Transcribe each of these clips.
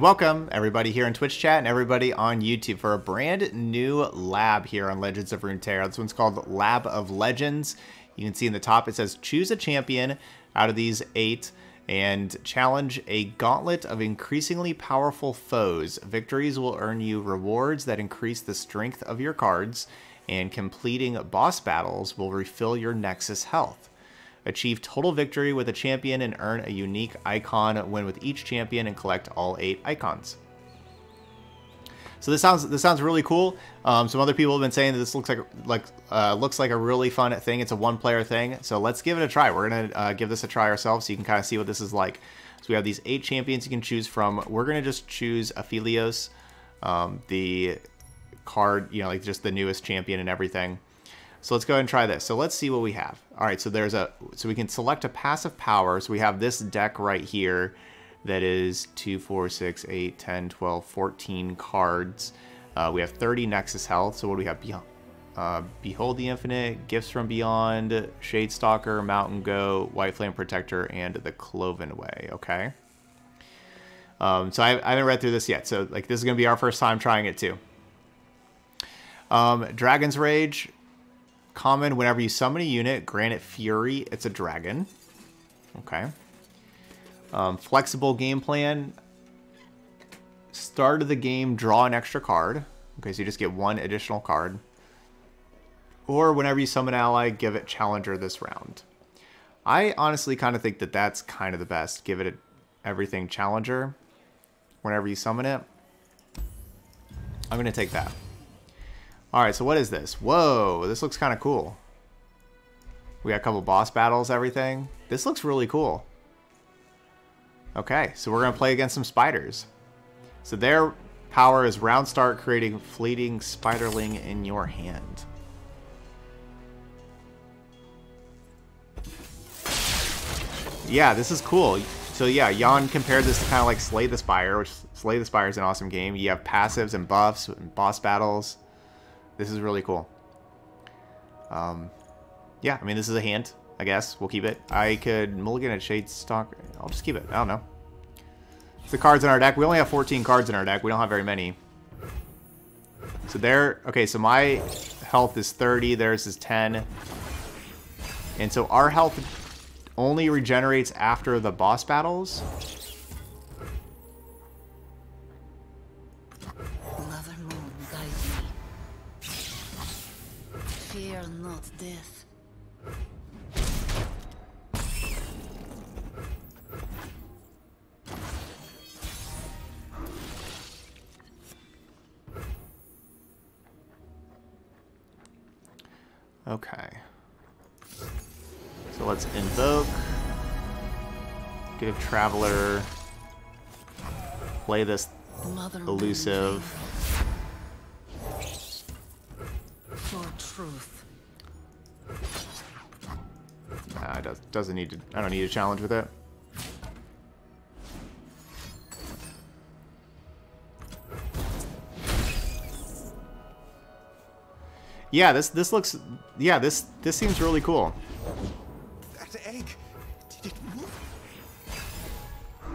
welcome everybody here in Twitch chat and everybody on YouTube for a brand new lab here on Legends of Runeterra. This one's called Lab of Legends. You can see in the top it says choose a champion out of these eight and challenge a gauntlet of increasingly powerful foes. Victories will earn you rewards that increase the strength of your cards, and completing boss battles will refill your Nexus health. Achieve total victory with a champion and earn a unique icon. Win with each champion and collect all eight icons. So this sounds this sounds really cool. Um, some other people have been saying that this looks like like uh, looks like a really fun thing. It's a one player thing. So let's give it a try. We're gonna uh, give this a try ourselves so you can kind of see what this is like. So we have these eight champions you can choose from. We're gonna just choose Aphelios, um, the card, you know, like just the newest champion and everything. So let's go ahead and try this. So let's see what we have. All right, so there's a, so we can select a passive power. So we have this deck right here that is 2, 4, 6, 8, 10, 12, 14 cards. Uh, we have 30 Nexus health. So what do we have? Beyond, uh, Behold the Infinite, Gifts from Beyond, Shade Stalker, Mountain Goat, White Flame Protector, and the Cloven Way. Okay. Um, so I, I, haven't read through this yet. So like this is going to be our first time trying it too. Um, Dragon's Rage, Common, whenever you summon a unit, grant it Fury. It's a dragon. Okay. Um, flexible game plan. Start of the game, draw an extra card. Okay, so you just get one additional card. Or whenever you summon an ally, give it Challenger this round. I honestly kind of think that that's kind of the best. Give it everything Challenger whenever you summon it. I'm going to take that. Alright, so what is this? Whoa, this looks kind of cool. We got a couple boss battles, everything. This looks really cool. Okay, so we're going to play against some spiders. So their power is round start creating fleeting spiderling in your hand. Yeah, this is cool. So yeah, Jan compared this to kind of like Slay the Spire, which Slay the Spire is an awesome game. You have passives and buffs and boss battles. This is really cool. Um, yeah, I mean, this is a hint, I guess. We'll keep it. I could mulligan at Shade Stock. I'll just keep it. I don't know. It's the cards in our deck. We only have 14 cards in our deck. We don't have very many. So there... Okay, so my health is 30. Theirs is 10. And so our health only regenerates after the boss battles. Traveler. Play this elusive. For truth. Nah, it does, doesn't need to... I don't need a challenge with it. Yeah, this this looks yeah, this this seems really cool.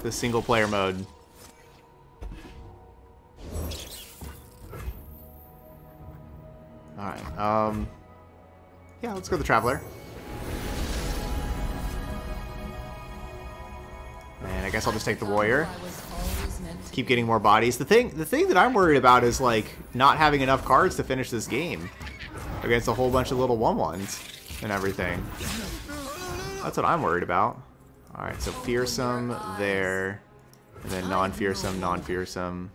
The single player mode. Alright, um Yeah, let's go the Traveler. And I guess I'll just take the warrior. Keep getting more bodies. The thing the thing that I'm worried about is like not having enough cards to finish this game. Against a whole bunch of little one ones and everything. That's what I'm worried about. Alright, so fearsome there. And then non-fearsome, non-fearsome.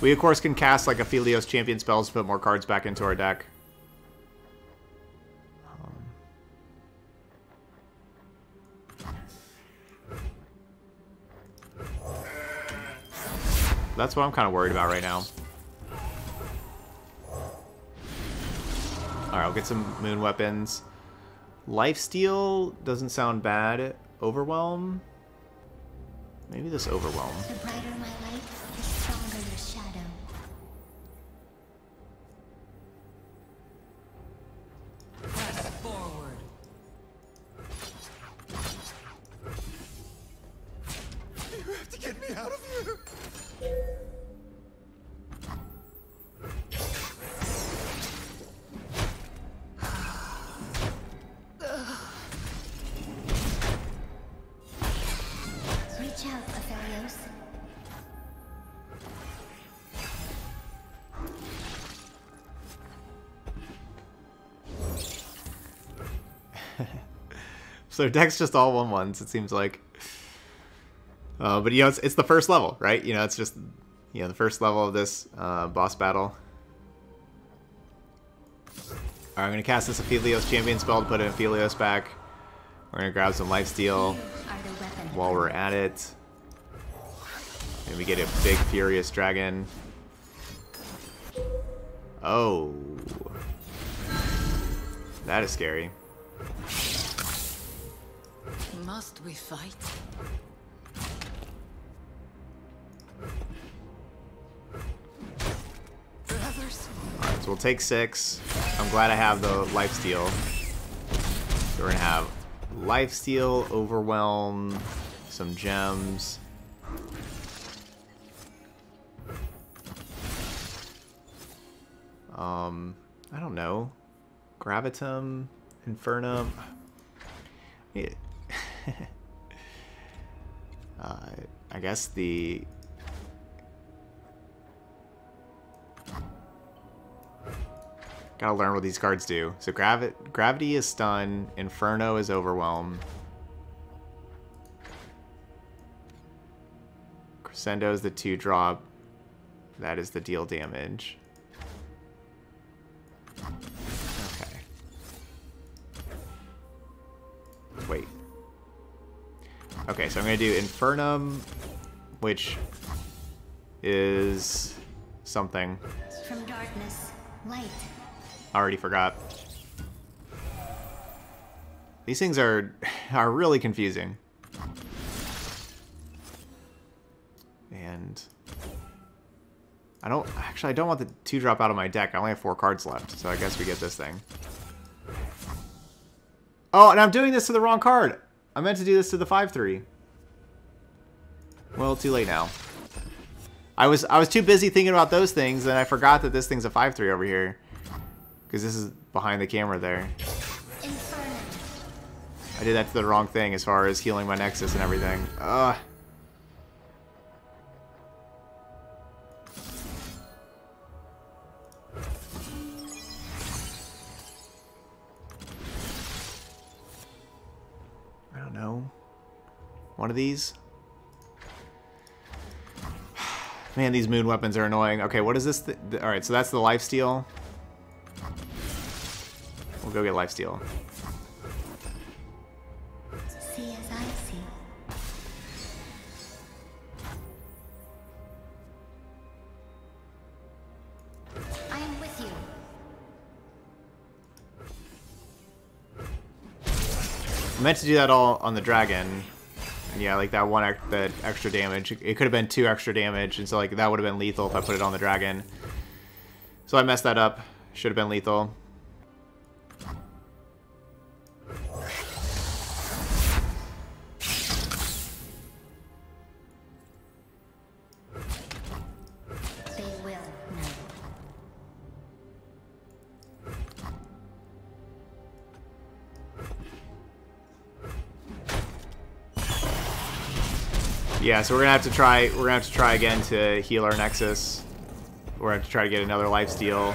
We, of course, can cast, like, a Aphelios champion spells to put more cards back into our deck. That's what I'm kind of worried about right now. Alright, I'll get some moon weapons. Lifesteal doesn't sound bad. Overwhelm? Maybe this Overwhelm. So deck's just all one ones, it seems like. Uh, but you know, it's, it's the first level, right? You know, it's just you know the first level of this uh, boss battle. Alright, I'm gonna cast this Aphelios champion spell to put Aphelios back. We're gonna grab some lifesteal while we're at it. And we get a big furious dragon. Oh. That is scary. Must we fight? Brothers, Alright, so we'll take six. I'm glad I have the life steal. So we're gonna have life steal, overwhelm, some gems. Um, I don't know. Gravitum, Infernum. Yeah. uh, I guess the Gotta learn what these cards do. So gravi Gravity is stun, Inferno is overwhelm. Crescendo is the two drop. That is the deal damage. Okay. Wait. Okay, so I'm gonna do Infernum, which is something. From darkness, light. I already forgot. These things are are really confusing. And I don't actually I don't want the two drop out of my deck. I only have four cards left, so I guess we get this thing. Oh, and I'm doing this to the wrong card. I meant to do this to the 5-3. Well, too late now. I was I was too busy thinking about those things, and I forgot that this thing's a 5-3 over here. Because this is behind the camera there. Inferno. I did that to the wrong thing as far as healing my Nexus and everything. Ugh. Don't know. One of these? Man, these moon weapons are annoying. Okay, what is this? Th Alright, so that's the life steal. We'll go get life steal. Meant to do that all on the dragon. And yeah, like that one, that extra damage. It could have been two extra damage, and so like that would have been lethal if I put it on the dragon. So I messed that up. Should have been lethal. Yeah, so we're gonna have to try. We're gonna have to try again to heal our Nexus. We're gonna have to try to get another life steal.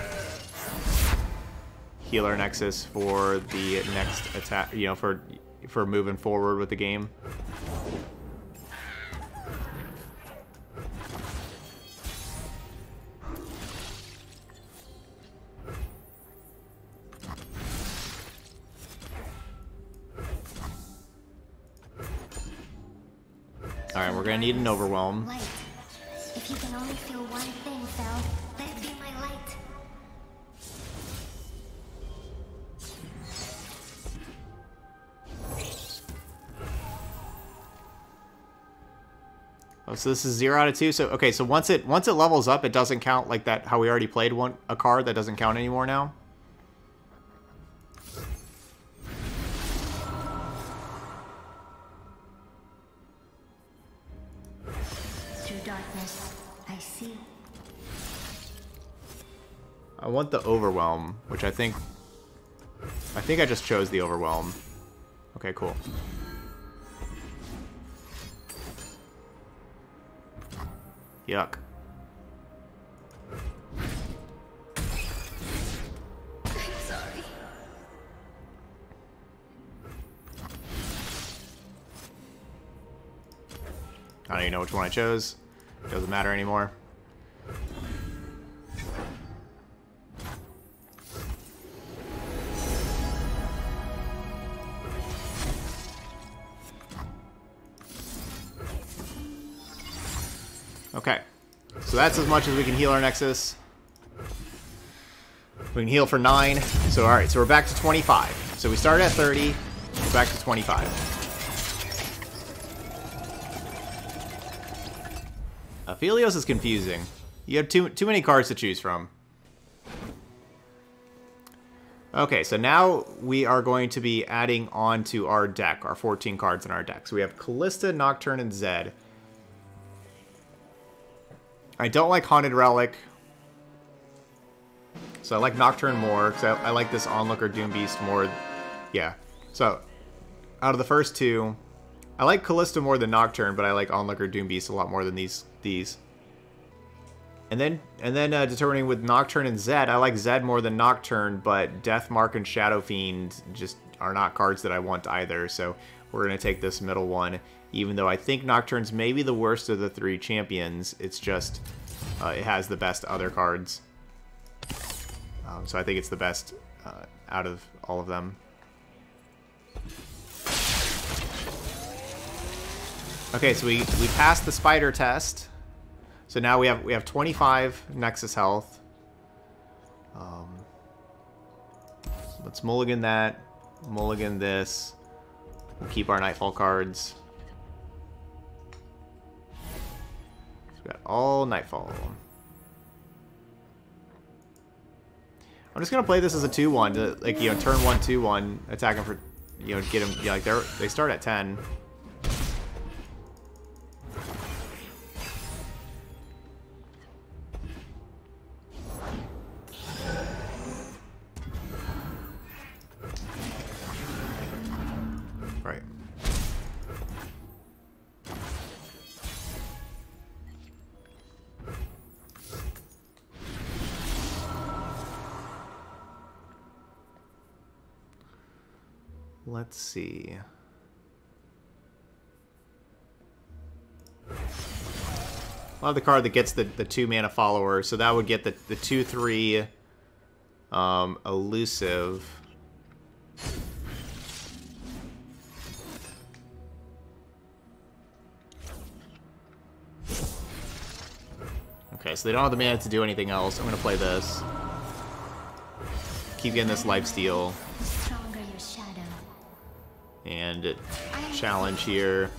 Heal our Nexus for the next attack. You know, for for moving forward with the game. Right, we're gonna need an overwhelm. Light. If you can only feel one thing, Fel, that'd be my light. Oh, so this is zero out of two. So okay, so once it once it levels up, it doesn't count like that. How we already played one a card that doesn't count anymore now. Want the Overwhelm, which I think... I think I just chose the Overwhelm. Okay, cool. Yuck. I don't even know which one I chose. Doesn't matter anymore. That's as much as we can heal our Nexus. We can heal for 9. So alright, so we're back to 25. So we started at 30, we're back to 25. Aphelios is confusing. You have too too many cards to choose from. Okay, so now we are going to be adding on to our deck, our 14 cards in our deck. So we have Kalista, Nocturne, and Zed. I don't like Haunted Relic. So I like Nocturne more, because I, I like this Onlooker Doom Beast more. Yeah. So, out of the first two, I like Kalista more than Nocturne, but I like Onlooker Doom Beast a lot more than these these. And then and then uh, determining with Nocturne and Zed, I like Zed more than Nocturne, but Deathmark and Shadow Fiend just are not cards that I want either. So we're gonna take this middle one, even though I think Nocturne's maybe the worst of the three champions. It's just uh, it has the best other cards. Um, so I think it's the best uh, out of all of them. Okay, so we, we passed the spider test. So now we have we have 25 Nexus health. Um, let's mulligan that. Mulligan this. We'll keep our Nightfall cards. Got all Nightfall. I'm just gonna play this as a 2-1 to like you know turn 1 2 1 attack them for you know get them yeah, like they're they start at 10. Let's see. I'll have the card that gets the, the two mana follower, so that would get the, the 2 3 um, elusive. Okay, so they don't have the mana to do anything else. I'm to play this. Keep getting this your shadow. And challenge here.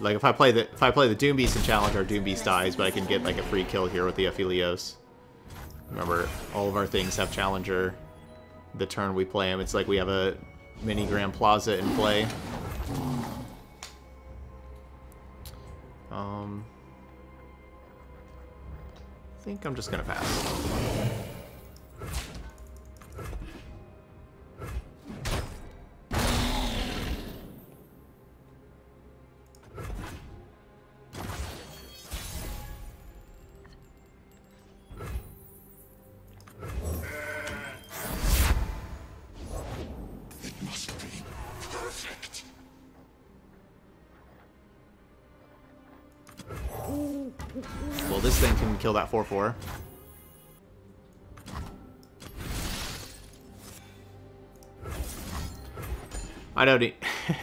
Like if I play the if I play the Doom Beast and challenge, our Doom Beast dies, but I can get like a free kill here with the Aphelios. Remember, all of our things have challenger. The turn we play them, it's like we have a mini Grand Plaza in play. Um, I think I'm just gonna pass. Kill that 4-4. I don't. e-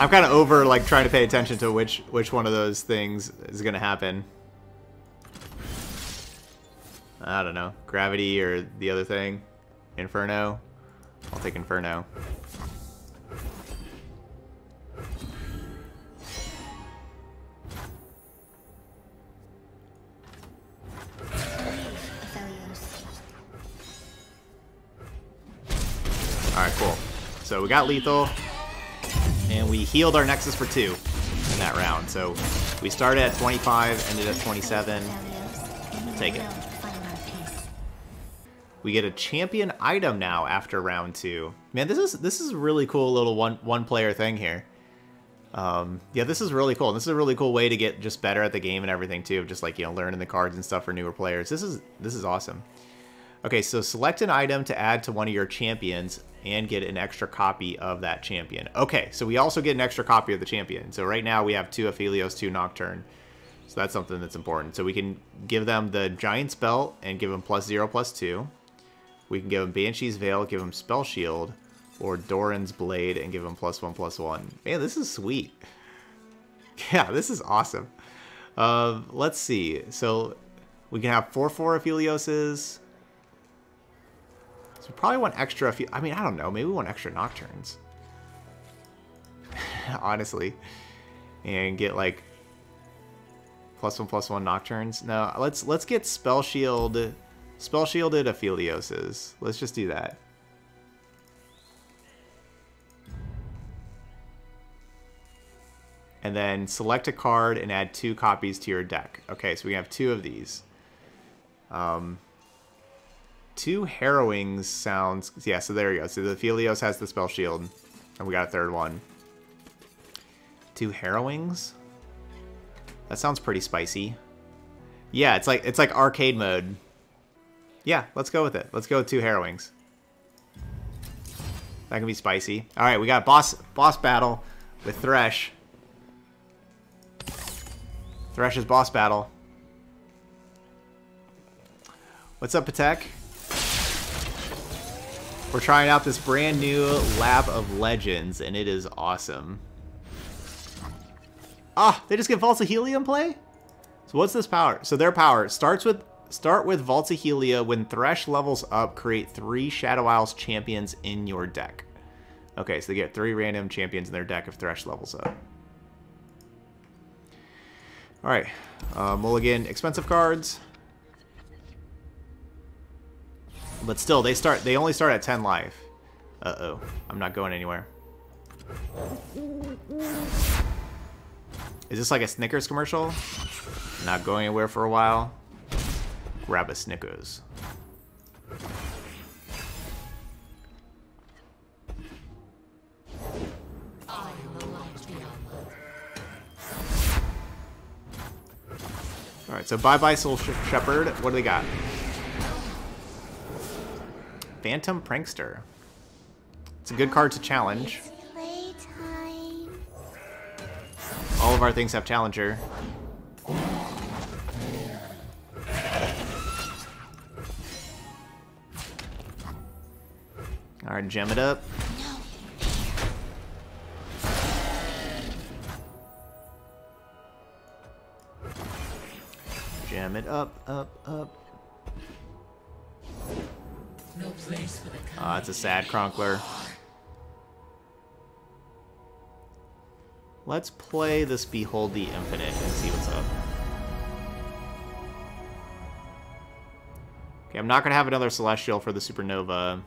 I'm kind of over like trying to pay attention to which which one of those things is gonna happen. I don't know, gravity or the other thing, Inferno. I'll take Inferno. We got lethal, and we healed our Nexus for two. in that round. So we started at 25, ended at 27. Take it. We get a champion item now after round two. Man, this is this is a really cool little one one player thing here. Um, yeah, this is really cool. This is a really cool way to get just better at the game and everything too. Just like you know, learning the cards and stuff for newer players. This is this is awesome. Okay, so select an item to add to one of your champions and get an extra copy of that champion. Okay, so we also get an extra copy of the champion. So right now we have two Aphelios, two Nocturne. So that's something that's important. So we can give them the Giant's Belt and give them plus zero, plus two. We can give them Banshee's Veil, give them Spell Shield, or Doran's Blade and give them plus one, plus one. Man, this is sweet. Yeah, this is awesome. Uh, let's see. So we can have 4-4 Aphelioses. So probably want extra... I mean, I don't know. Maybe we want extra Nocturnes. Honestly. And get, like, plus one, plus one Nocturnes. No, let's let's get Spell Shield... Spell Shielded Aphelioses. Let's just do that. and then select a card and add two copies to your deck. Okay, so we have two of these. Um, two Harrowings sounds... Yeah, so there you go. So the Aphelios has the Spell Shield, and we got a third one. Two Harrowings? That sounds pretty spicy. Yeah, it's like it's like arcade mode. Yeah, let's go with it. Let's go with two Harrowings. That can be spicy. All right, we got boss boss battle with Thresh. Thresh's boss battle. What's up, Patek? We're trying out this brand new Lab of Legends, and it is awesome. Ah, they just get Vaults of Helia play? So what's this power? So their power starts with start with Vaults of Helia. When Thresh levels up, create three Shadow Isles champions in your deck. Okay, so they get three random champions in their deck if Thresh levels up. All right, uh, mulligan expensive cards. But still, they start. They only start at 10 life. Uh-oh. I'm not going anywhere. Is this like a Snickers commercial? Not going anywhere for a while? Grab a Snickers. Alright, so bye-bye Soul Shepherd. What do they got? Phantom Prankster. It's a good card to challenge. All of our things have Challenger. Alright, gem it up. Jam it up, up, up. No place for the Ah, it's a sad Cronkler. Let's play this Behold the Infinite and see what's up. Okay, I'm not going to have another Celestial for the Supernova.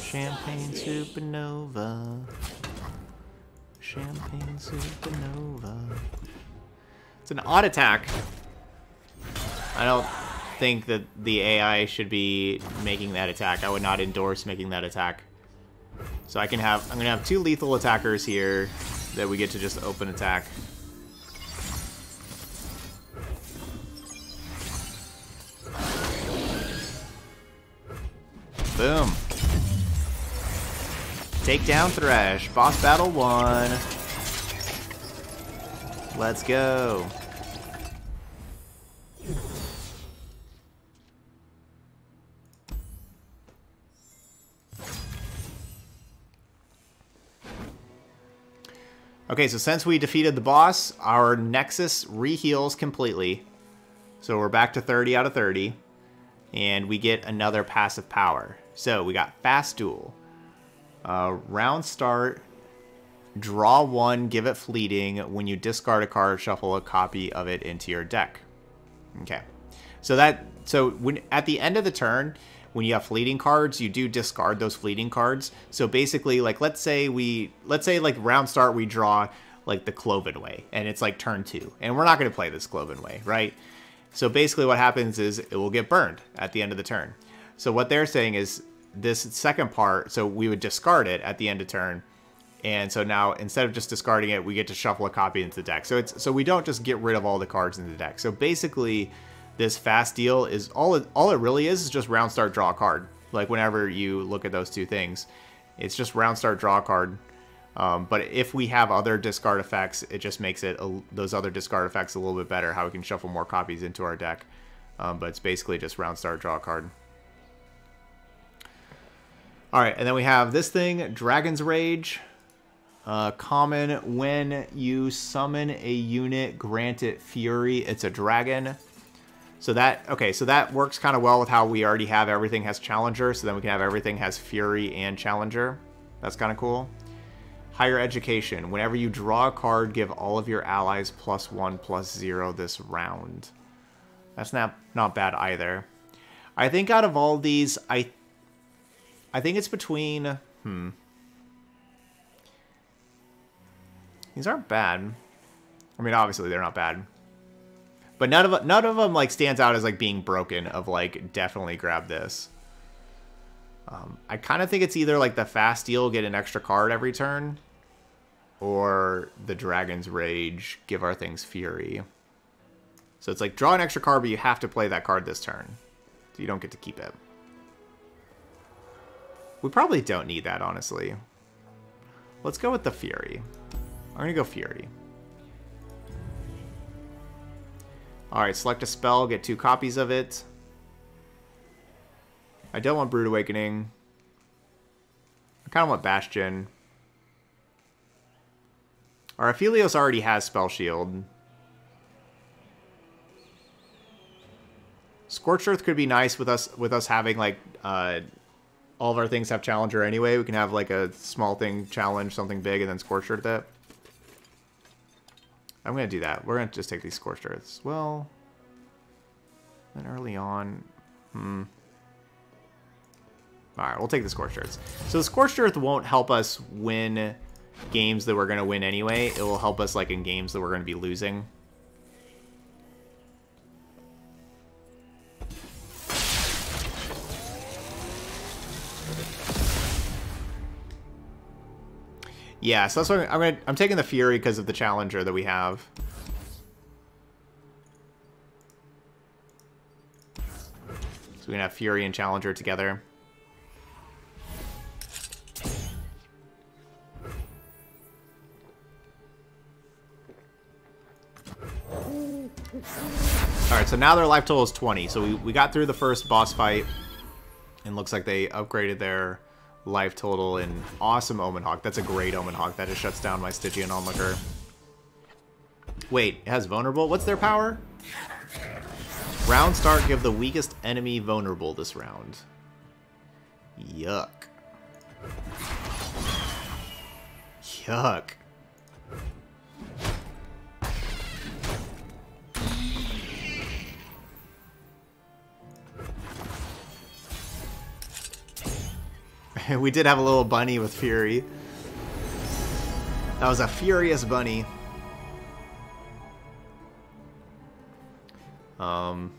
Champagne Supernova. Champagne Supernova. It's an odd attack. I don't think that the AI should be making that attack. I would not endorse making that attack. So I can have, I'm gonna have two lethal attackers here that we get to just open attack. Boom. Take down Thresh. Boss battle one. Let's go. Okay, so since we defeated the boss, our Nexus reheals completely. So we're back to 30 out of 30. And we get another passive power. So we got Fast Duel. Uh, round start, draw one, give it fleeting. When you discard a card, shuffle a copy of it into your deck. Okay. So that so when at the end of the turn, when you have fleeting cards, you do discard those fleeting cards. So basically, like let's say we let's say like round start we draw like the Cloven Way, and it's like turn two, and we're not going to play this Cloven Way, right? So basically, what happens is it will get burned at the end of the turn. So what they're saying is this second part, so we would discard it at the end of turn, and so now instead of just discarding it, we get to shuffle a copy into the deck. So it's so we don't just get rid of all the cards in the deck. So basically, this fast deal is all it, all it really is is just round start draw card. Like whenever you look at those two things, it's just round start draw card. Um, but if we have other discard effects, it just makes it a, those other discard effects a little bit better. How we can shuffle more copies into our deck. Um, but it's basically just round start draw card. All right, and then we have this thing, Dragon's Rage. Uh, common, when you summon a unit, grant it Fury. It's a dragon. So that, okay, so that works kind of well with how we already have everything has Challenger. So then we can have everything has Fury and Challenger. That's kind of cool. Higher Education. Whenever you draw a card, give all of your allies plus one, plus zero this round. That's not, not bad either. I think out of all these, I, I think it's between, hmm. These aren't bad. I mean, obviously they're not bad. But none of none of them like stands out as like being broken of like definitely grab this. Um, I kind of think it's either like the fast deal, get an extra card every turn, or the Dragon's Rage, give our things Fury. So it's like draw an extra card, but you have to play that card this turn. So you don't get to keep it. We probably don't need that, honestly. Let's go with the Fury. I'm gonna go Fury. Alright, select a spell, get two copies of it. I don't want Brood Awakening. I kind of want Bastion. Our Aphelios already has Spell Shield. Scorched Earth could be nice with us with us having like uh, all of our things have Challenger anyway. We can have like a small thing challenge something big and then Scorched Earth it. I'm to do that. We're to just take these Scorched Earths. Well, then early on, hmm. Alright, we'll take the Scorched Earths. So the Scorched Earth won't help us win games that we're to win anyway. It will help us like in games that we're to be losing. Yeah, so that's what I'm gonna. I'm taking the Fury because of the Challenger that we have. So we can have Fury and Challenger together. Alright, so now their life total is 20. So we, we got through the first boss fight. And looks like they upgraded their life total in awesome Omen Hawk. That's a great Omen Hawk. That just shuts down my Stygian Onlooker. Wait, it has vulnerable? What's their power? Round start, give the weakest enemy vulnerable this round. Yuck. Yuck. we did have a little bunny with Fury. That was a furious bunny. Um...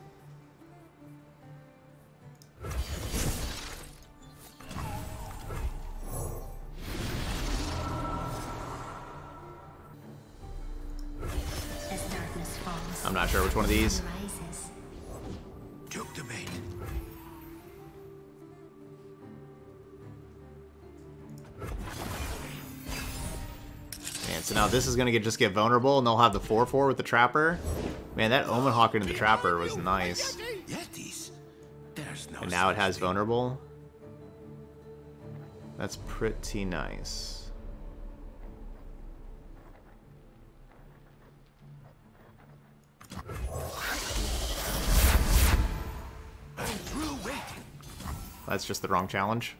I'm not sure which one of these. So now this is gonna get just get vulnerable, and they'll have the 4-4 with the Trapper. Man, that Omen Hawk into the Trapper was nice. And now it has vulnerable. That's pretty nice. That's just the wrong challenge.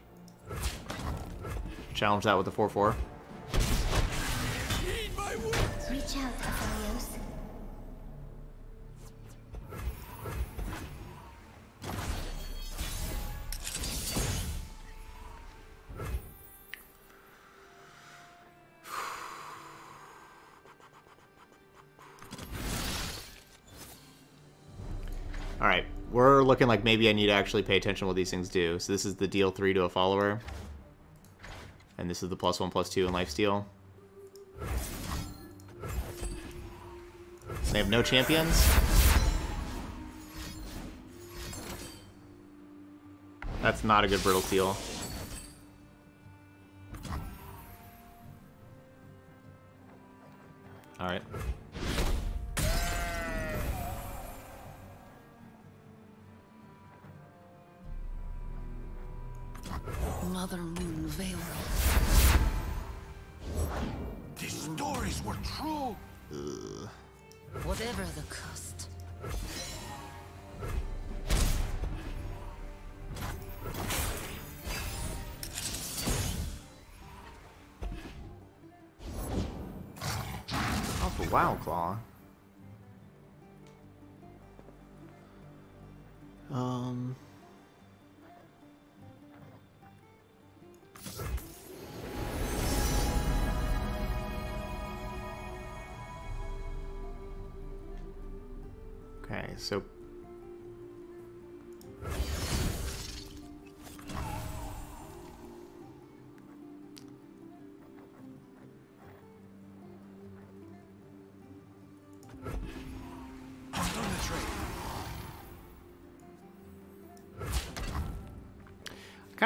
Challenge that with the 4-4. Alright, we're looking like maybe I need to actually pay attention to what these things do. So this is the deal 3 to a follower. And this is the plus 1, plus 2 in lifesteal. They have no champions. That's not a good brittle steel.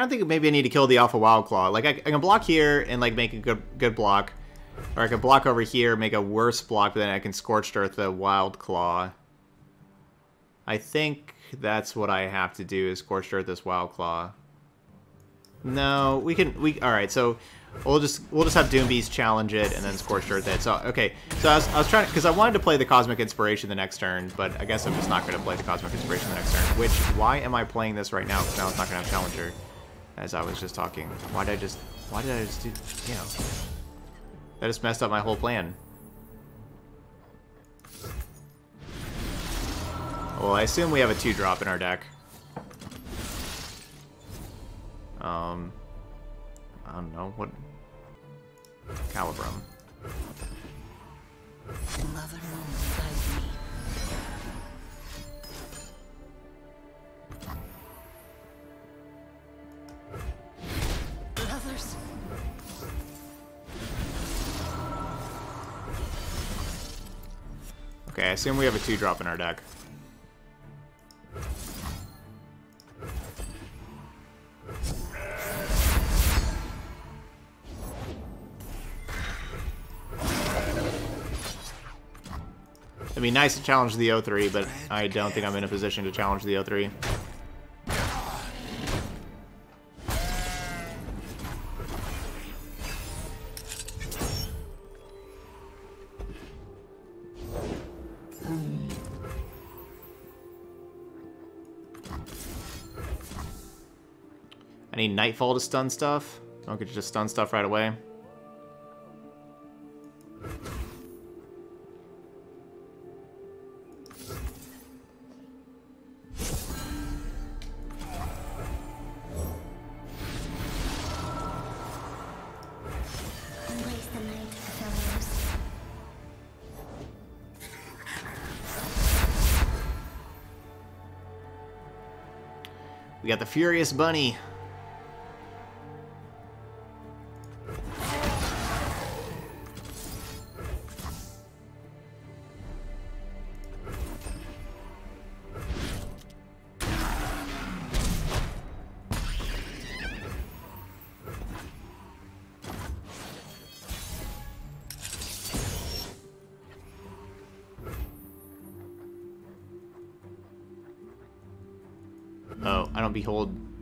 Of think maybe I need to kill the Alpha Wild Claw. Like, I, I can block here and, like, make a good good block. Or I can block over here, make a worse block, but then I can Scorched Earth the Wild Claw. I think that's what I have to do is Scorched Earth this Wild Claw. No, we can, we, alright, so we'll just, we'll just have Doom Beast challenge it and then Scorched Earth it. So, okay, so I was, I was trying, because I wanted to play the Cosmic Inspiration the next turn, but I guess I'm just not going to play the Cosmic Inspiration the next turn, which, why am I playing this right now? Because now it's not going to have Challenger, as I was just talking. Why did I just, why did I just do, you know, that just messed up my whole plan. Well, I assume we have a 2-drop in our deck. Um, I don't know, what... Calibrum. Okay, I assume we have a 2-drop in our deck. It'd be nice to challenge the 0-3, but I don't think I'm in a position to challenge the 0-3. Nightfall to stun stuff. I could just stun stuff right away. We got the Furious Bunny.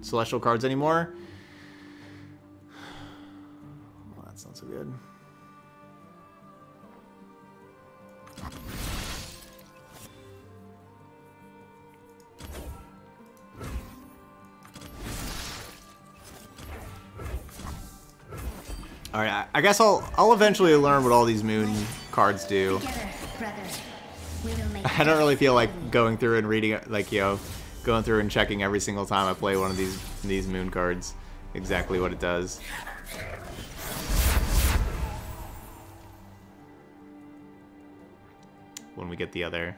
Celestial cards anymore. Well, that's not so good. All right, I- guess I'll I'll eventually learn what all these moon cards do. Together, brother. We will make I don't really feel like going through and reading like you know, going through and checking every single time I play one of these these moon cards exactly what it does. When we get the other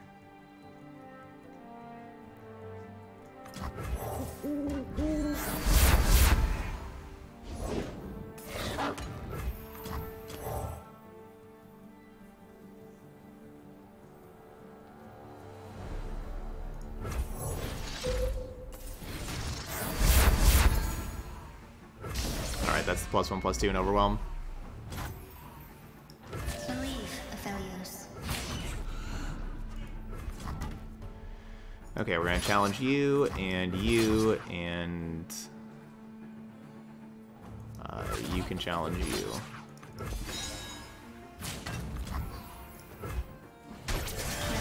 Plus one, plus two and Overwhelm. Okay, we're gonna challenge you and you and uh, you can challenge you.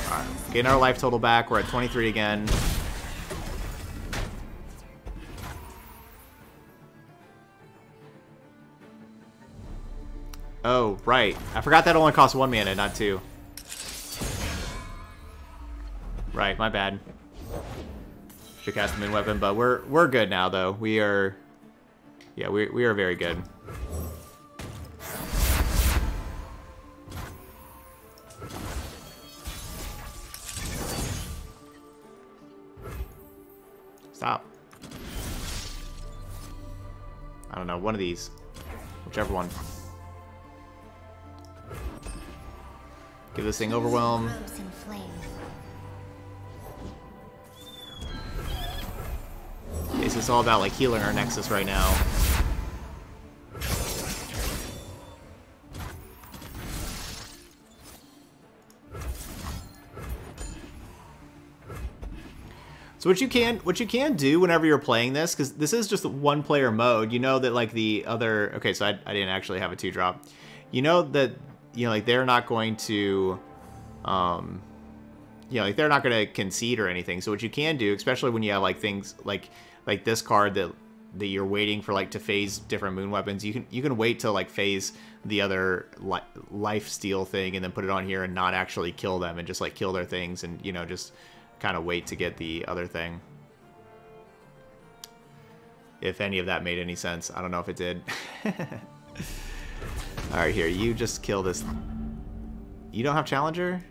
Alright, getting our life total back. We're at 23 again. Oh, right. I forgot that only costs one mana, not two. Right, my bad. Should cast moon weapon, but we're we're good now though. We are Yeah, we we are very good. Stop. I don't know, one of these. Whichever one. Give this thing overwhelm. Okay, so it's all about like healing our Nexus right now. So what you can what you can do whenever you're playing this, because this is just one player mode, you know that like the other okay, so I, I didn't actually have a two drop. You know that you know like they're not going to um you know, like they're not going to concede or anything. So what you can do, especially when you have like things like like this card that that you're waiting for like to phase different moon weapons, you can you can wait to like phase the other li life steal thing and then put it on here and not actually kill them and just like kill their things and you know just kind of wait to get the other thing. If any of that made any sense, I don't know if it did. All right, here you just kill this. You don't have challenger.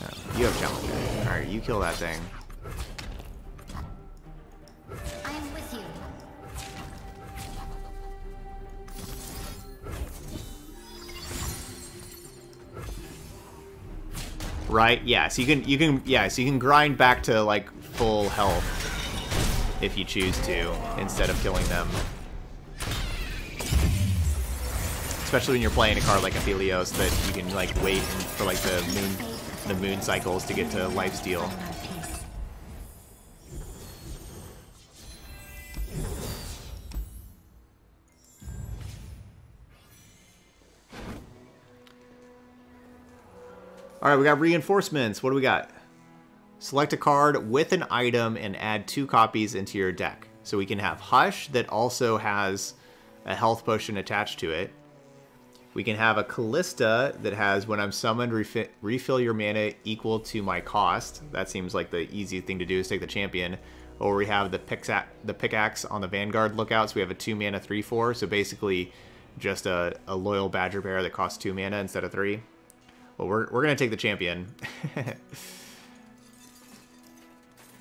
No, you have challenger. All right, you kill that thing. I am with you. Right? Yeah. So you can you can yeah. So you can grind back to like full health if you choose to instead of killing them. Especially when you're playing a card like Aphelios that you can like wait for like the moon the moon cycles to get to lifesteal. All right, we got reinforcements. What do we got? Select a card with an item and add two copies into your deck. So we can have Hush that also has a health potion attached to it. We can have a Kalista that has when I'm summoned, refi refill your mana equal to my cost. That seems like the easy thing to do is take the champion. Or we have the, the pickaxe on the Vanguard lookout. So we have a 2 mana 3 4. So basically just a, a loyal Badger Bear that costs 2 mana instead of 3. Well, we're, we're going to take the champion.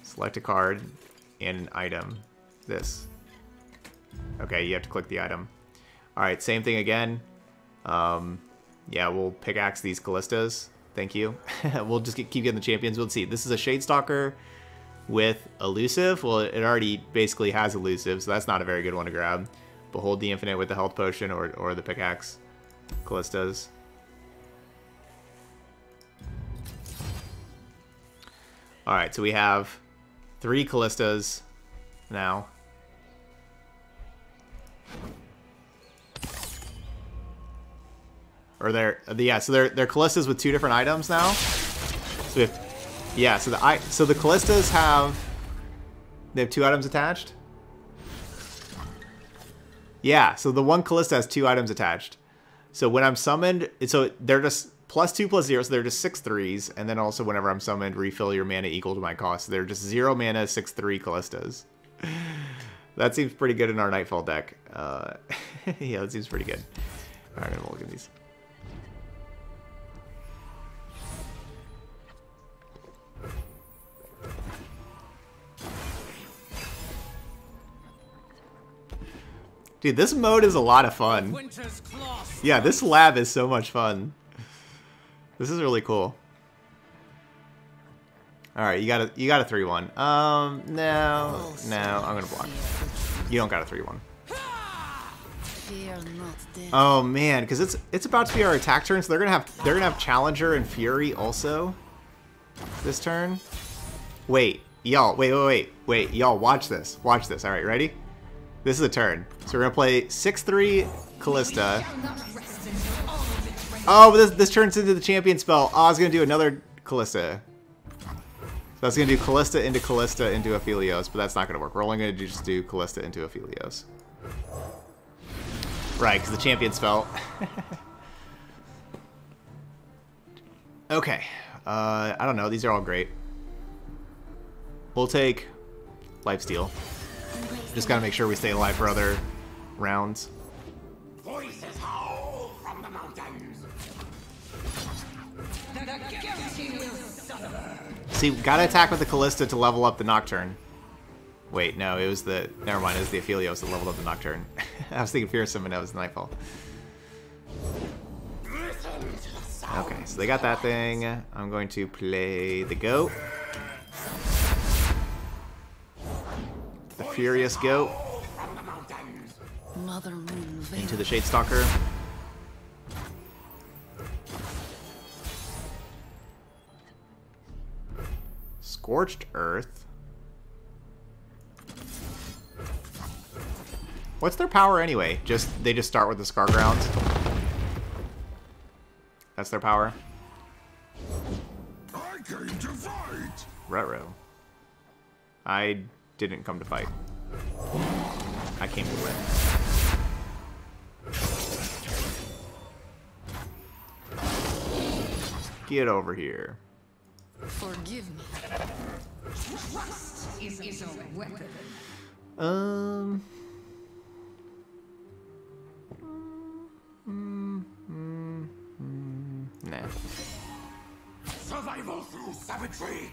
Select a card and an item. This. Okay, you have to click the item. Alright, same thing again. Um, yeah, we'll pickaxe these Kalistas. Thank you. we'll just get, keep getting the champions. We'll see. This is a Shadestalker with Elusive. Well, it already basically has Elusive, so that's not a very good one to grab. Behold the Infinite with the Health Potion or, or the Pickaxe. Kalistas. Alright, so we have three Kalistas now. Or they're yeah, so they're they're Kalistas with two different items now. So we have yeah, so the I so the Kalistas have they have two items attached. Yeah, so the one Kalista has two items attached. So when I'm summoned, so they're just plus two plus zero, so they're just six threes, and then also whenever I'm summoned, refill your mana equal to my cost. So they're just zero mana, six three Kalistas. that seems pretty good in our Nightfall deck. Uh, yeah, that seems pretty good. All right, we'll look at these. Dude, this mode is a lot of fun. Yeah, this lab is so much fun. This is really cool. All right, you got a you got a three one. Um, no, no, I'm gonna block. You don't got a three one. Fear not death. Oh man, because it's it's about to be our attack turn, so they're gonna have they're gonna have Challenger and Fury also this turn. Wait, y'all, wait, wait, wait, wait, y'all, watch this, watch this. All right, ready? This is a turn, so we're gonna play six three Kalista. Oh, this this turns into the champion spell. Oh, I was gonna do another Kalista. So that's gonna do Kalista into Kalista into Aphelios, but that's not gonna work. We're only gonna do, just do Kalista into Aphelios. Right, because the champion spell. okay. Uh, I don't know. These are all great. We'll take Lifesteal. Just gotta make sure we stay alive for other rounds. See, gotta attack with the Kalista to level up the Nocturne. Wait, no, it was the... Never mind, it was the Aphelios that leveled up the Nocturne. I was thinking Fearsome, and that was Nightfall. Okay, so they got that thing. I'm going to play the Goat. Furious Goat Into the Shade Mother Moon Veil. into the Shadestalker. Scorched Earth. What's their power anyway? Just they just start with the Scar Grounds. That's their power. I came to fight. Retro. I didn't come to fight. I came to win. Get over here. Forgive me. is, is a weapon. Um. mm, mm, mm, Nah. Survival through savagery.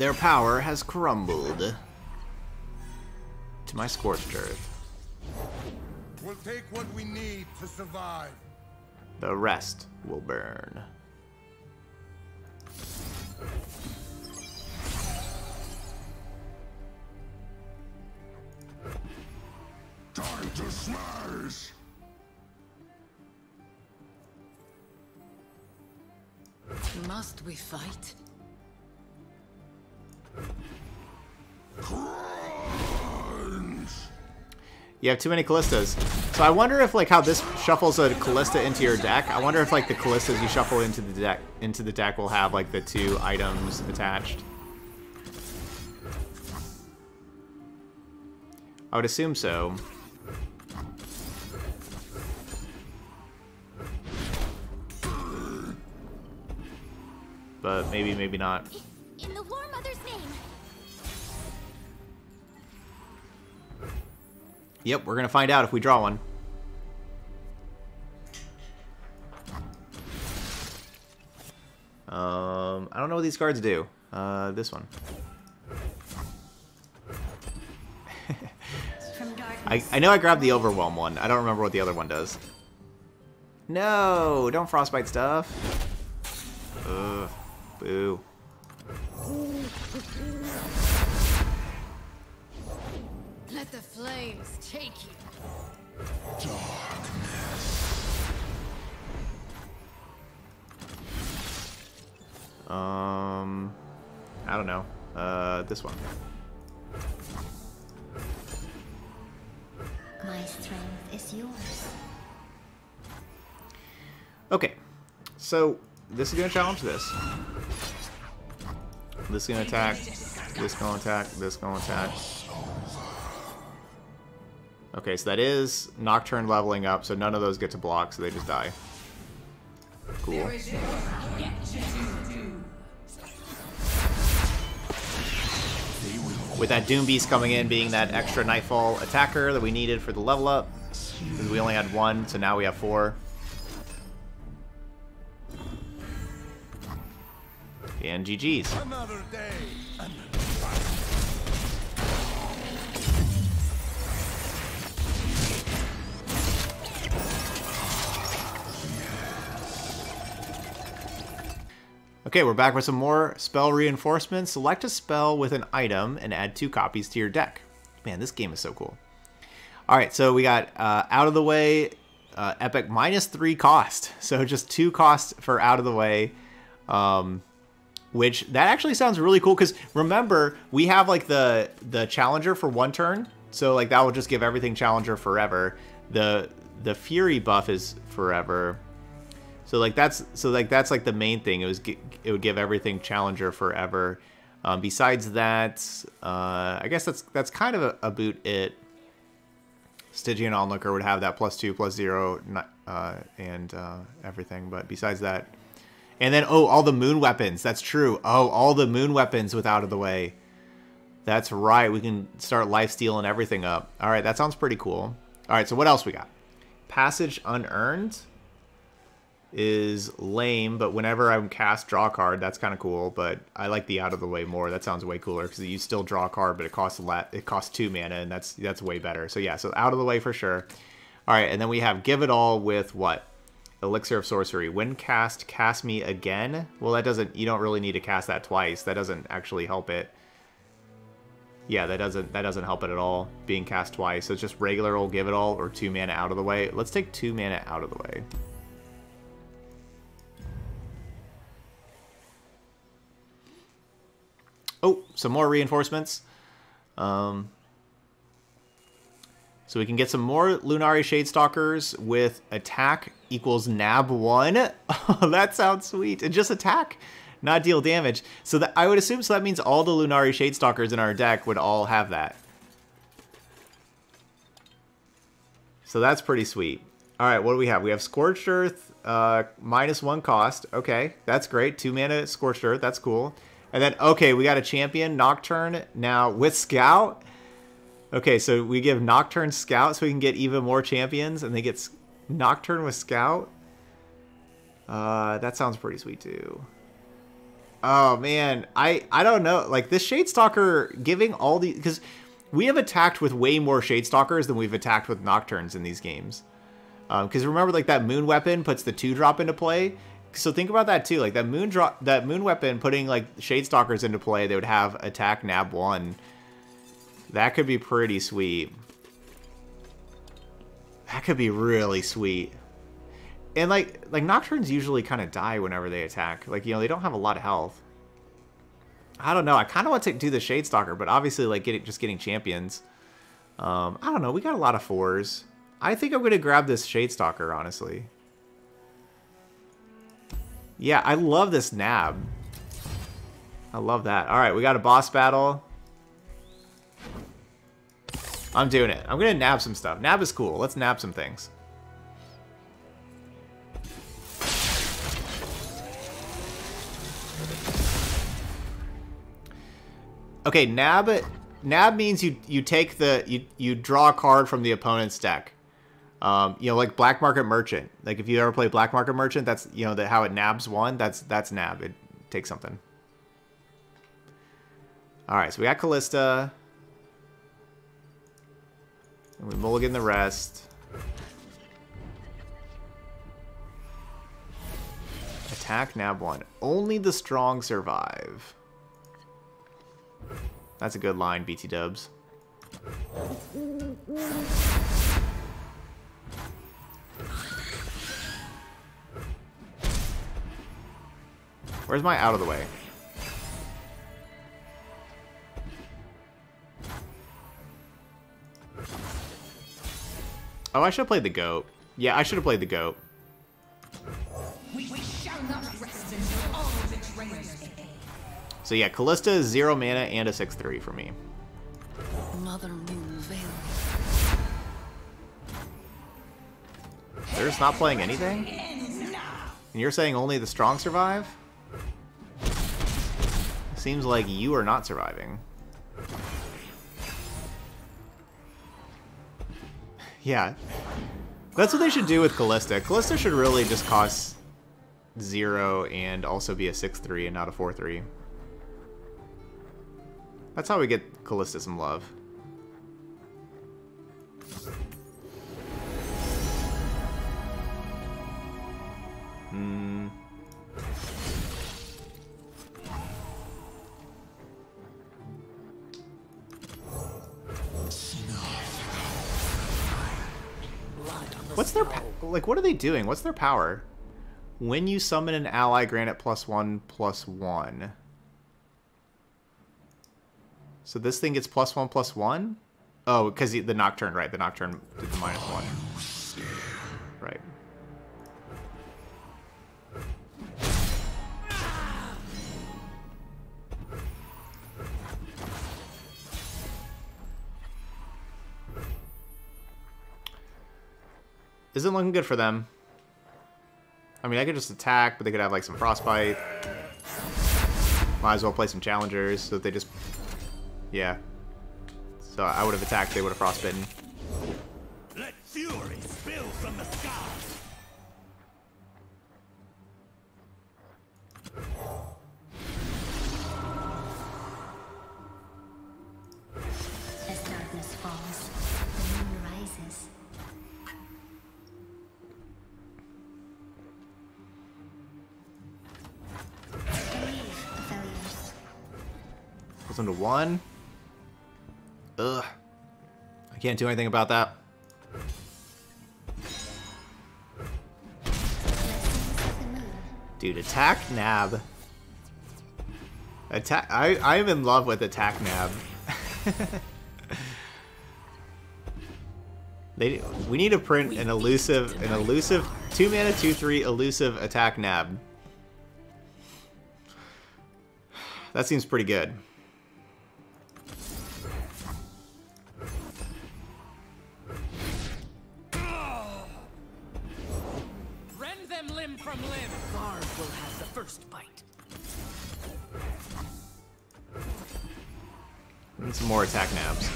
Their power has crumbled to my scorched earth. We'll take what we need to survive. The rest will burn. Time to smash. Must we fight? You have too many Kalistas. So I wonder if like how this shuffles a Kalista into your deck. I wonder if like the Kalistas you shuffle into the deck into the deck will have like the two items attached. I would assume so. But maybe, maybe not. In the Yep, we're gonna find out if we draw one. Um, I don't know what these cards do. Uh, this one. I. I know I grabbed the Overwhelm one. I don't remember what the other one does. No, don't frostbite stuff. Ugh, boo. Let the flames take you. Um, I don't know. Uh, this one. My strength is yours. Okay, so this is gonna challenge this. This is gonna attack. This gonna attack. This gonna attack. Okay, so that is Nocturne leveling up, so none of those get to block, so they just die. Cool. With that Doom Beast coming in being that extra Nightfall attacker that we needed for the level up. Because we only had one, so now we have four. And GG's. Okay, we're back with some more spell reinforcements. Select a spell with an item and add two copies to your deck. Man, this game is so cool. All right, so we got uh, out of the way, uh, epic minus three cost. So just two costs for out of the way, um, which that actually sounds really cool. Because remember, we have like the the challenger for one turn, so like that will just give everything challenger forever. The the fury buff is forever. So like that's so like that's like the main thing. It was it would give everything challenger forever. Um, besides that, uh, I guess that's that's kind of a, about it. Stygian Onlooker would have that plus two, plus zero, uh, and uh, everything. But besides that, and then oh, all the moon weapons. That's true. Oh, all the moon weapons with out of the way. That's right. We can start life stealing everything up. All right, that sounds pretty cool. All right, so what else we got? Passage unearned is lame, but whenever I cast draw card, that's kind of cool. But I like the out of the way more. That sounds way cooler because you still draw a card, but it costs a lot. It costs two mana, and that's that's way better. So yeah, so out of the way for sure. All right, and then we have give it all with what? Elixir of Sorcery. When cast, cast me again. Well, that doesn't. You don't really need to cast that twice. That doesn't actually help it. Yeah, that doesn't that doesn't help it at all. Being cast twice. So it's just regular old give it all or two mana out of the way. Let's take two mana out of the way. Oh, some more reinforcements. Um, so we can get some more Lunari Shadestalkers with attack equals nab 1. Oh, that sounds sweet. And just attack, not deal damage. So that I would assume so that means all the Lunari Shadestalkers in our deck would all have that. So that's pretty sweet. All right, what do we have? We have Scorched Earth, uh, minus one cost. Okay, that's great. Two mana Scorched Earth. That's cool. And then, okay, we got a champion, Nocturne, now with Scout. Okay, so we give Nocturne Scout so we can get even more champions, and they get Nocturne with Scout. Uh, that sounds pretty sweet, too. Oh, man. I, I don't know. Like, this Shadestalker giving all the... Because we have attacked with way more Shadestalkers than we've attacked with Nocturnes in these games. Because um, remember, like, that Moon Weapon puts the 2-drop into play so think about that too. Like that moon drop, that moon weapon, putting like shade stalkers into play, they would have attack nab one. That could be pretty sweet. That could be really sweet. And like like nocturnes usually kind of die whenever they attack. Like you know they don't have a lot of health. I don't know. I kind of want to do the shade stalker, but obviously like getting just getting champions. Um, I don't know. We got a lot of fours. I think I'm gonna grab this shade stalker honestly. Yeah, I love this nab. I love that. All right, we got a boss battle. I'm doing it. I'm to nab some stuff. Nab is cool. Let's nab some things. Okay, nab nab means you you take the you you draw a card from the opponent's deck. Um, you know, like Black Market Merchant. Like if you ever play Black Market Merchant, that's you know that how it nabs one. That's that's nab. It takes something. All right, so we got Kalista, And we mulligan the rest. Attack nab one. Only the strong survive. That's a good line, BT Dubs. Where's my out of the way? Oh, I should have played the goat. Yeah, I should have played the goat. So yeah, Kalista is zero mana and a 6-3 for me. They're just not playing anything? And you're saying only the strong survive? Seems like you are not surviving. Yeah. That's what they should do with Kalista. Kalista should really just cost zero and also be a six three and not a four three. That's how we get Kalista some love. Hmm. Like? What are they doing? What's their power? When you summon an ally, grant it plus one plus one. So this thing gets plus one plus one. Oh, because the nocturne, right? The nocturne did the minus one. Right. Isn't looking good for them. I mean, I could just attack, but they could have like some frostbite. Might as well play some challengers so that they just... Yeah. So I would have attacked, they would have frostbitten. Goes into one. Ugh. I can't do anything about that. Dude, attack nab. Attack. I I am in love with attack nab. they we need to print an elusive an elusive two mana two three elusive attack nab. That seems pretty good. First need some more attack nabs.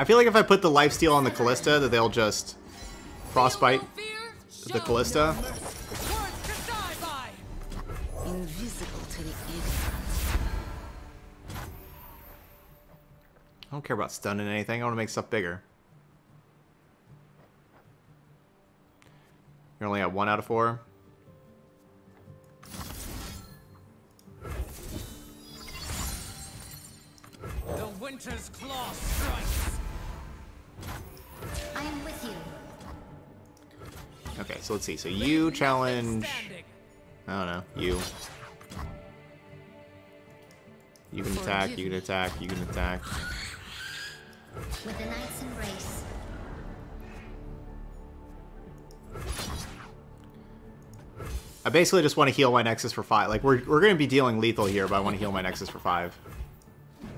I feel like if I put the lifesteal on the Kalista, that they'll just frostbite the Kalista. Don't care about stunning anything. I want to make stuff bigger. You're only at one out of four. The winter's claw strikes. I am with you. Okay, so let's see. So you challenge. I don't know. You. You can attack. You can attack. You can attack. With the knight's embrace. I basically just want to heal my Nexus for five. Like we're we're gonna be dealing lethal here, but I want to heal my Nexus for five.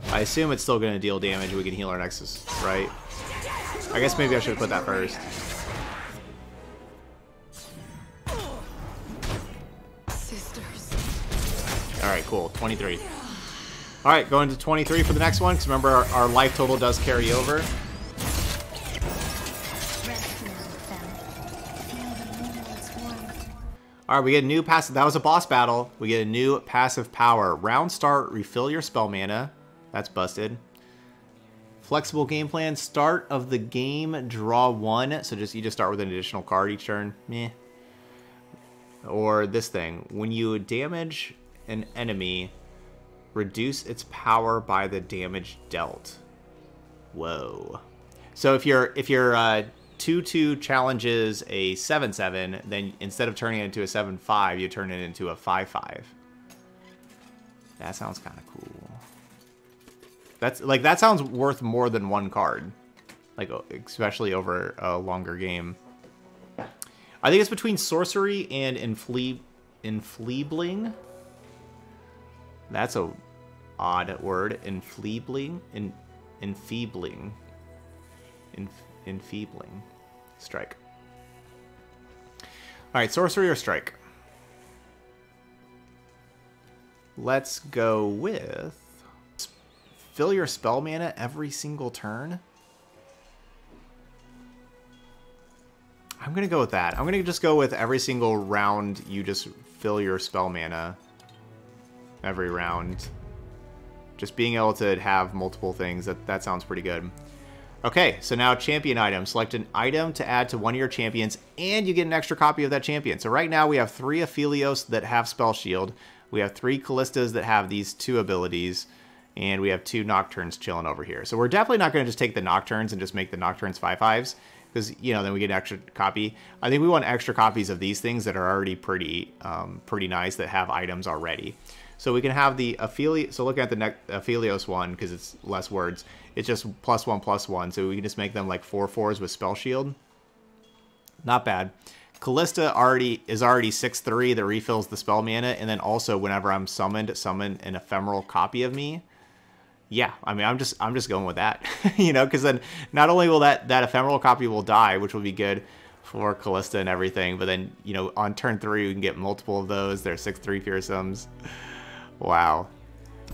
I assume it's still gonna deal damage. We can heal our Nexus, right? I guess maybe I should have put that first. Sisters. All right, cool. 23. All right, going to 23 for the next one, because remember, our, our life total does carry over. All right, we get a new passive. That was a boss battle. We get a new passive power. Round start, refill your spell mana. That's busted. Flexible game plan. Start of the game, draw one. So just you just start with an additional card each turn. Meh. Or this thing. When you damage an enemy, reduce its power by the damage dealt. Whoa. So if your if your uh, two two challenges a seven seven, then instead of turning it into a seven five, you turn it into a five five. That sounds kind of cool. That's like that sounds worth more than one card, like especially over a longer game. I think it's between sorcery and infle enfeebling. That's a odd word. Enfeebling, en, enfeebling, Enf- enfeebling. Strike. Alright, sorcery or strike? Let's go with... Fill your spell mana every single turn? I'm going to go with that. I'm going to just go with every single round you just fill your spell mana. Every round. Just being able to have multiple things, that, that sounds pretty good. Okay, so now champion item. Select an item to add to one of your champions, and you get an extra copy of that champion. So right now we have three Aphelios that have Spell Shield. We have three Kalistas that have these two abilities, and we have two Nocturnes chilling over here. So we're definitely not going to just take the Nocturnes and just make the Nocturnes 5-5s, because, you know, then we get an extra copy. I think we want extra copies of these things that are already pretty, um, pretty nice, that have items already. So we can have the Aphelios, so looking at the ne Aphelios one, because it's less words, it's just plus one, plus one. So we can just make them like four fours with Spell Shield. Not bad. Kalista already is already 6-3 that refills the spell mana, and then also whenever I'm summoned, summon an ephemeral copy of me. Yeah, I mean I'm just I'm just going with that. you know, because then not only will that, that ephemeral copy will die, which will be good for Kalista and everything, but then, you know, on turn three we can get multiple of those. They're 6-3 fearsomes. Wow.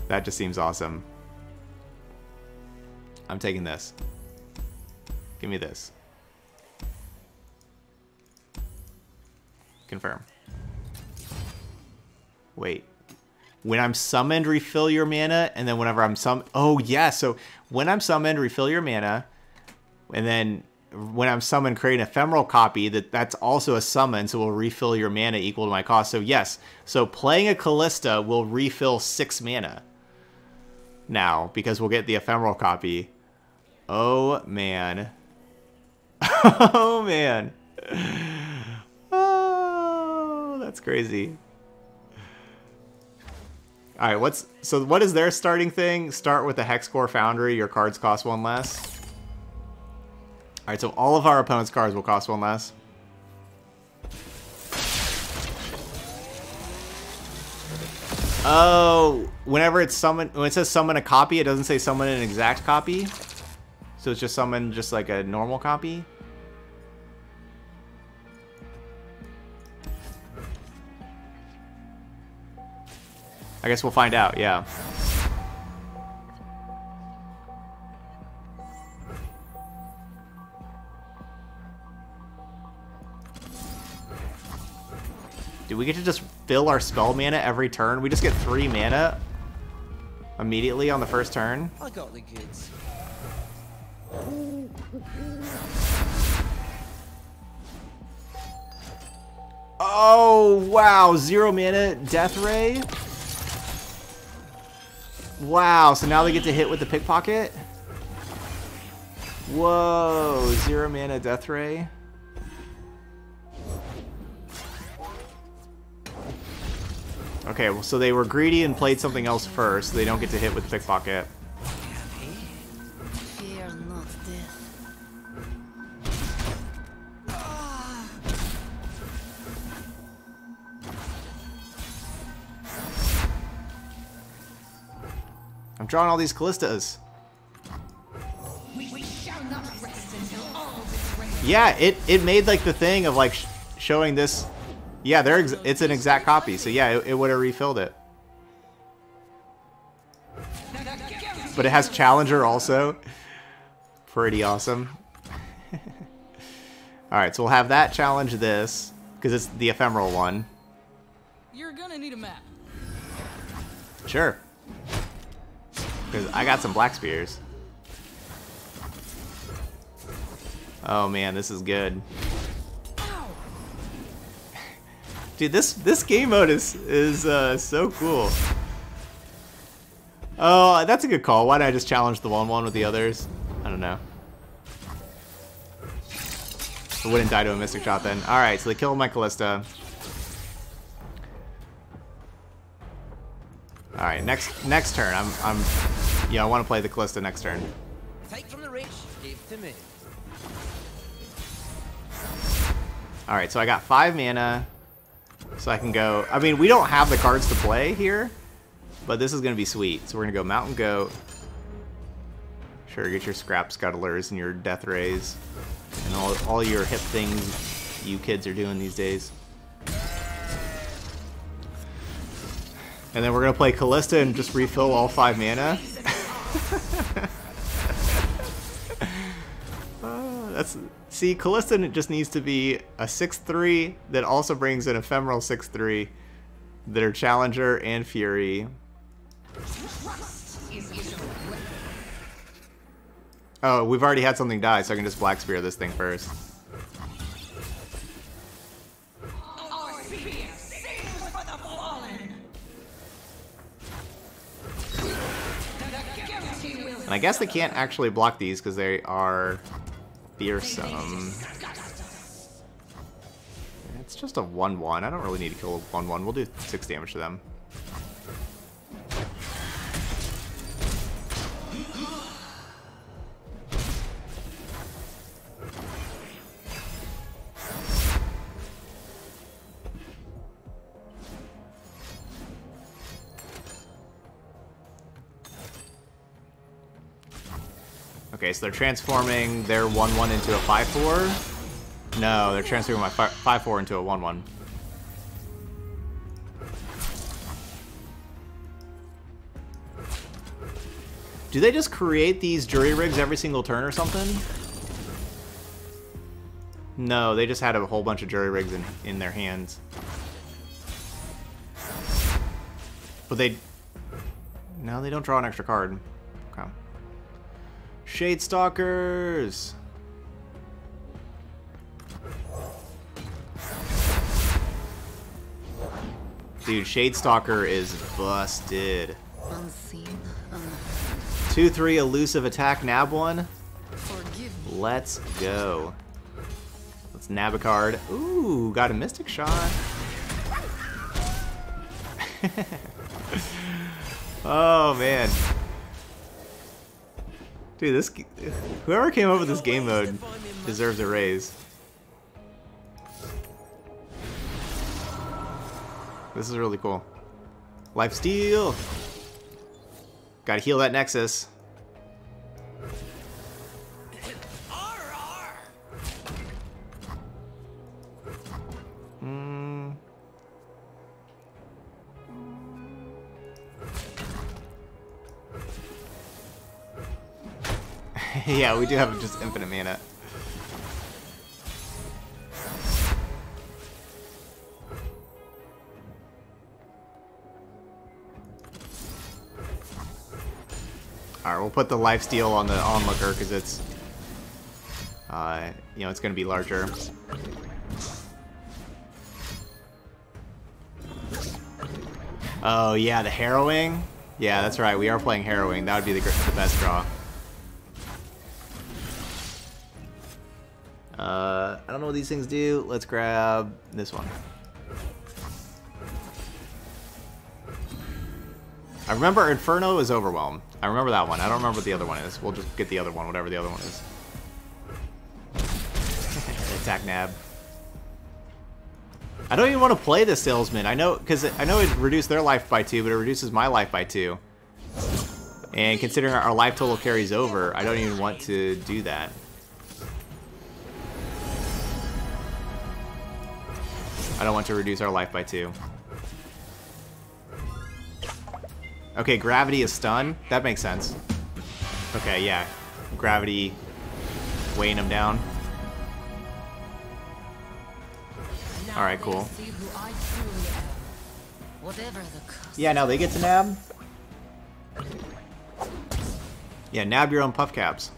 That just seems awesome. I'm taking this. Give me this. Confirm. Wait. When I'm summoned, refill your mana, and then whenever I'm sum- Oh, yeah, so when I'm summoned, refill your mana, and then when I'm summoned, create an ephemeral copy that that's also a summon, so will refill your mana equal to my cost. So yes, so playing a Kalista will refill six mana now because we'll get the ephemeral copy. Oh man. oh man. Oh, that's crazy. All right, what's so what is their starting thing? Start with the Hexcore Foundry, your cards cost one less. All right, so all of our opponent's cards will cost one less. Oh, whenever it's summon, when it says summon a copy, it doesn't say summon an exact copy. So it's just summon just like a normal copy. I guess we'll find out, yeah. We get to just fill our spell mana every turn? We just get three mana immediately on the first turn? I got the goods. Oh, wow. Zero mana Death Ray? Wow, so now they get to hit with the pickpocket? Whoa, zero mana Death Ray? Okay, well, so they were greedy and played something else first. So they don't get to hit with pickpocket. Fear not death. I'm drawing all these Kalistas. We shall not rest until all is ready. Yeah, it, it made like the thing of like sh showing this. Yeah, they're ex it's an exact copy. So yeah, it, it would have refilled it. But it has Challenger also. Pretty awesome. Alright, so we'll have that challenge this. Because it's the ephemeral one. You're gonna need a map. Sure. Because I got some Black Spears. Oh man, this is good. Dude, this this game mode is is uh, so cool. Oh, that's a good call. Why did I just challenge the one one with the others? I don't know. I wouldn't die to a Mystic Shot then. All right, so they killed my Kalista. All right, next next turn. I'm I'm yeah. I want to play the Kalista next turn. Take from the rich, give to me. All right, so I got five mana, so I can go... I mean, we don't have the cards to play here, but this is going to be sweet. So we're going to go Mountain Goat. Sure, get your Scrap Scuttlers and your Death Rays and all, all your hip things you kids are doing these days. And then we're going to play Kalista and just refill all five mana. uh, that's see, Kalista just needs to be a 6-3 that also brings an ephemeral 6-3 that are Challenger and Fury. Oh, we've already had something die, so I can just Black Spear this thing first. And I guess they can't actually block these because they are fearsome. It's just a 1-1. I don't really need to kill a 1-1. We'll do 6 damage to them. Okay, so they're transforming their 1-1 into a 5-4. No, they're transforming my 5-4 into a 1-1. Do they just create these jury rigs every single turn or something? No, they just had a whole bunch of jury rigs in, in their hands. But they... No, they don't draw an extra card. Shade Stalkers! Dude, Shade Stalker is busted. Unknown. 2-3 elusive attack nab one. Let's go. Let's nab a card. Ooh, got a Mystic Shot. oh, man. Dude, this... Whoever came up with this game mode deserves a raise. This is really cool. Life Steal! Gotta heal that Nexus. yeah, we do have just infinite mana. Alright, we'll put the life steal on the onlooker because it's, uh, you know, it's going to be larger. Oh, yeah, the harrowing? Yeah, that's right. We are playing harrowing. That would be the, the best draw. Uh, I don't know what these things do. Let's grab this one. I remember Inferno is Overwhelm. I remember that one. I don't remember what the other one is. We'll just get the other one, whatever the other one is. Attack Nab. I don't even want to play the Salesman. I know, because I know it reduced their life by two, but it reduces my life by two. And considering our life total carries over, I don't even want to do that. I don't want to reduce our life by two. Okay, gravity is stun. That makes sense. Okay, yeah. Gravity weighing him down. Alright, cool. See who I truly am. Whatever the cost. Yeah, now they get to nab. Yeah, nab your own puff caps.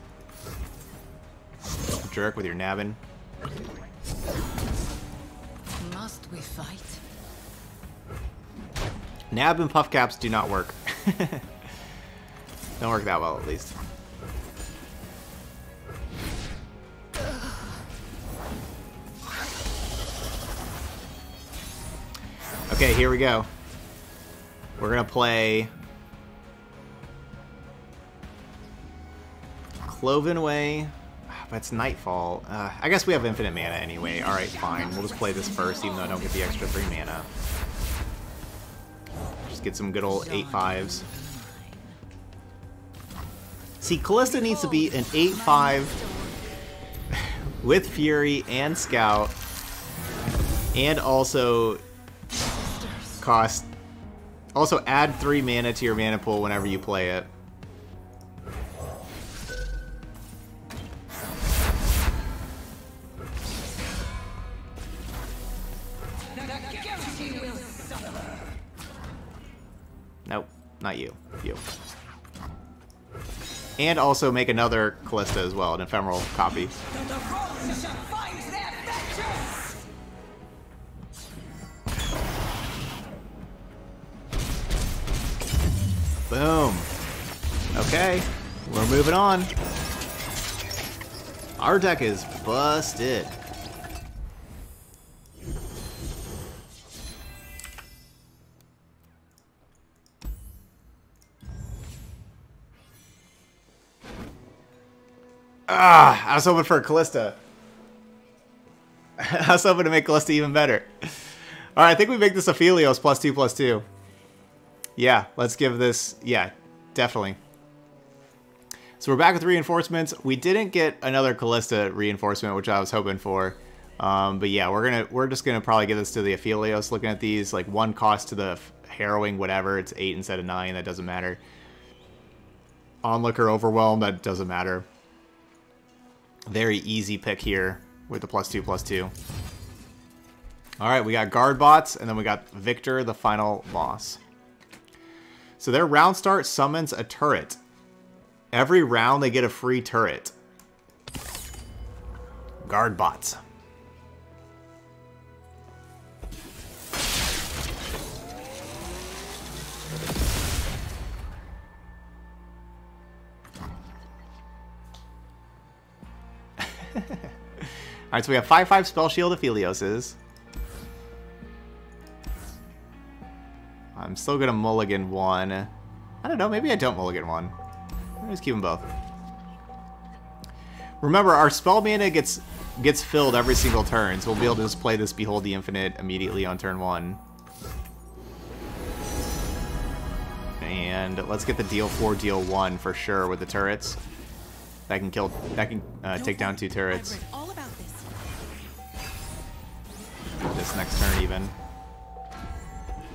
Jerk with your nabbing. Must we fight? Nab and puff caps do not work. Don't work that well, at least. Okay, here we go. We're gonna play Cloven Way. But it's Nightfall. Uh, I guess we have infinite mana anyway. Alright, fine. We'll just play this first, even though I don't get the extra 3 mana. Just get some good old 8-5s. See, Kalista needs to be an 8-5 with Fury and Scout. And also cost Also, add three mana to your mana pool whenever you play it. Not you. You. And also make another Kalista as well, an ephemeral copy. Boom. Okay, we're moving on. Our deck is busted. Ah, I was hoping for Kalista. I was hoping to make Kalista even better. Alright, I think we make this Aphelios plus two plus two. Yeah, let's give this... Yeah, definitely. So we're back with reinforcements. We didn't get another Kalista reinforcement, which I was hoping for. Um, but yeah, we're gonna we're just gonna probably give this to the Aphelios. Looking at these, like one cost to the harrowing, whatever. It's eight instead of nine. That doesn't matter. Onlooker overwhelm. That doesn't matter. Very easy pick here with the plus two plus two. All right, we got guard bots, and then we got Viktor, the final boss. So their round start summons a turret. Every round they get a free turret. Guard bots. Alright, so we have 5-5 Spell Shield of Aphelioses. I'm still gonna mulligan one. I don't know, maybe I don't mulligan one. I'll just keep them both. Remember, our spell mana gets gets filled every single turn, so we'll be able to just play this Behold the Infinite immediately on turn one. And let's get the deal 4, deal 1 for sure with the turrets. That can kill, that can uh, take down two turrets. This next turn even.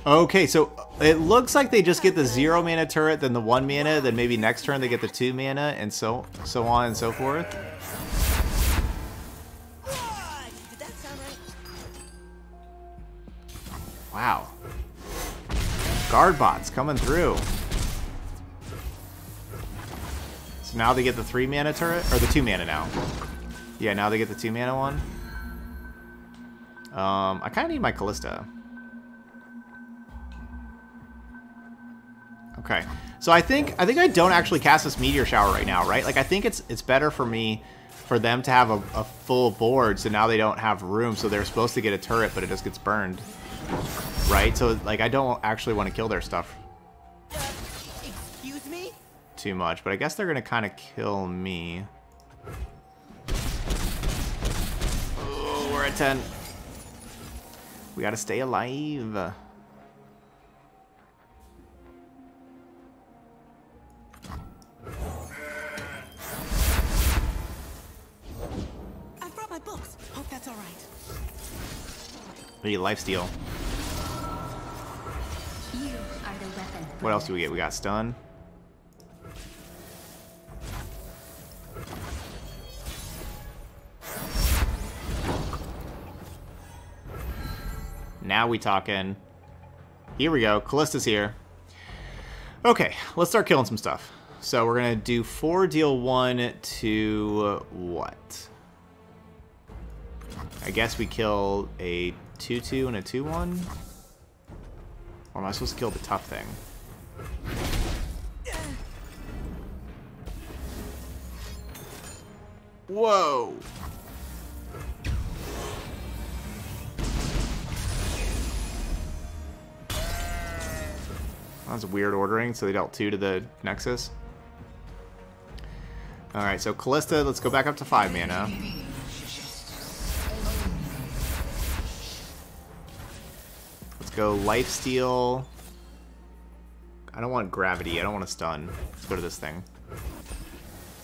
Okay, so uh, it looks like they just get the zero mana turret, then the one mana, then maybe next turn they get the two mana, and so so on and so forth. Wow. Guard bots coming through. So now they get the three mana turret, or the two mana now. Yeah, now they get the two mana one. Um, I kind of need my Kalista. Okay. So I think I think I don't actually cast this meteor shower right now, right? Like I think it's it's better for me for them to have a, a full board, so now they don't have room, so they're supposed to get a turret, but it just gets burned. Right? So like I don't actually want to kill their stuff Excuse me? too much, but I guess they're gonna kinda kill me. Oh, we're at 10. We gotta stay alive. I brought my books. Hope that's all right. We need lifesteal. You are the weapon. What else do we get? We got stun. Now we talking. Here we go. Kalista's here. Okay, let's start killing some stuff. So we're gonna do four deal one to what? I guess we kill a 2-2 and a 2-1? Or am I supposed to kill the tough thing? Whoa! That's a weird ordering, so they dealt two to the Nexus. Alright, so Kalista, let's go back up to five mana. Let's go Lifesteal. I don't want Gravity, I don't want to stun. Let's go to this thing.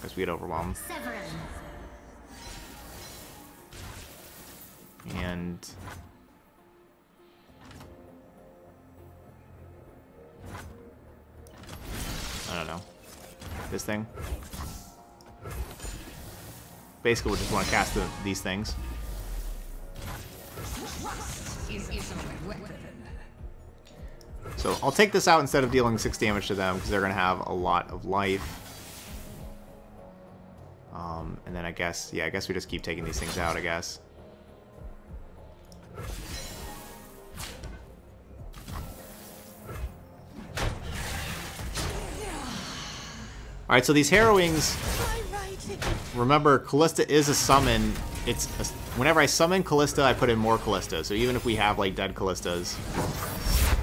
Because we get overwhelmed. And this thing. Basically, we just want to cast the, these things. So I'll take this out instead of dealing 6 damage to them, because they're going to have a lot of life. Um, and then I guess, yeah, I guess we just keep taking these things out, I guess. Alright, so these Harrowings, remember, Kalista is a summon. It's a, Whenever I summon Kalista, I put in more Kalista. So even if we have, like, dead Kalistas,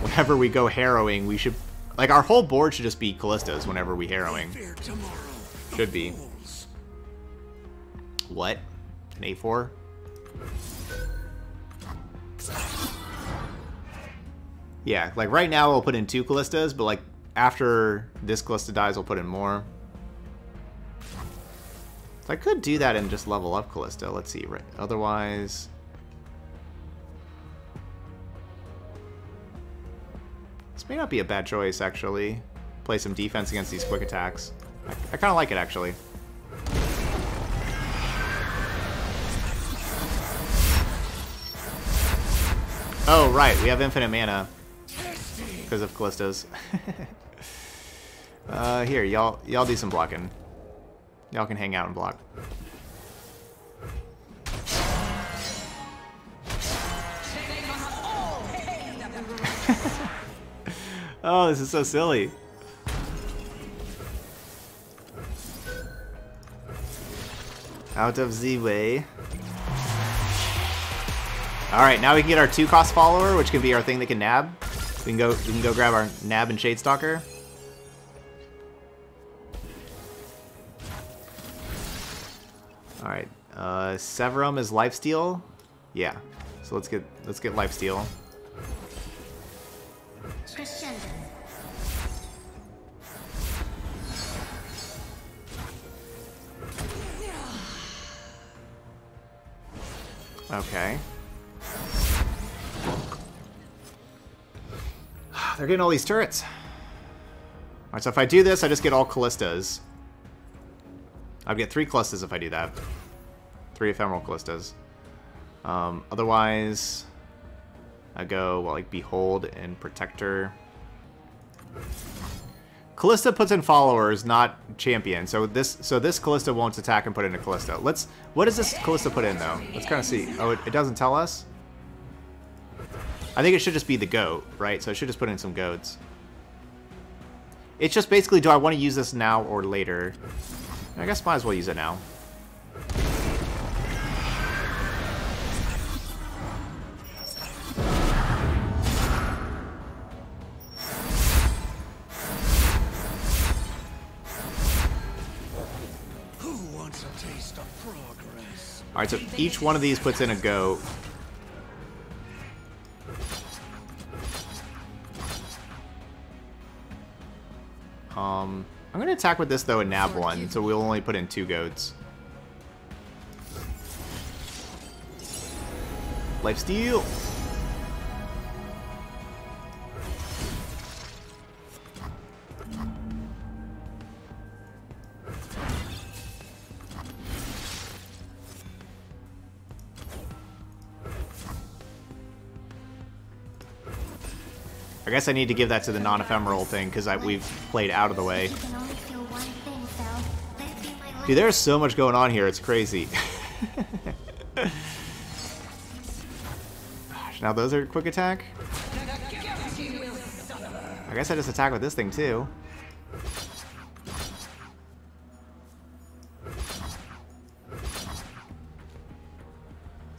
whenever we go Harrowing, we should... Like, our whole board should just be Kalistas whenever we Harrowing. Should be. What? An A4? Yeah, like right now we'll put in two Kalistas, but like after this Kalista dies, we'll put in more. So I could do that and just level up Kalista. Let's see. Right. Otherwise... This may not be a bad choice, actually. Play some defense against these quick attacks. I, I kind of like it, actually. Oh, right. We have infinite mana. Because of Kalistas. uh, here, y'all y'all do some blocking. Y'all can hang out and block. oh, this is so silly. Out of the way. Alright, now we can get our two cost follower, which can be our thing that can nab. We can go we can go grab our nab and Shadestalker. Alright. Uh Severum is lifesteal? Yeah. So let's get let's get lifesteal. Okay. They're getting all these turrets. Alright, so if I do this, I just get all Kalistas. I'll get three Kalistas if I do that. Three Ephemeral Kalistas. Um, otherwise, I go, well, like, Behold and Protector. Kalista puts in followers, not champion. So this so this Kalista won't attack and put in a Kalista. Let's what does this Kalista put in though? Let's kind of see. Oh, it, it doesn't tell us. I think it should just be the goat, right? So I should just put in some goats. It's just basically, do I want to use this now or later? I guess might as well use it now. Alright, so each one of these puts in a goat. Um, I'm gonna attack with this though and nab one, so we'll only put in two goats. Life I guess I need to give that to the non-ephemeral thing because we've played out of the way. Dude, there's so much going on here. It's crazy. Gosh, now those are quick attack. I guess I just attack with this thing too.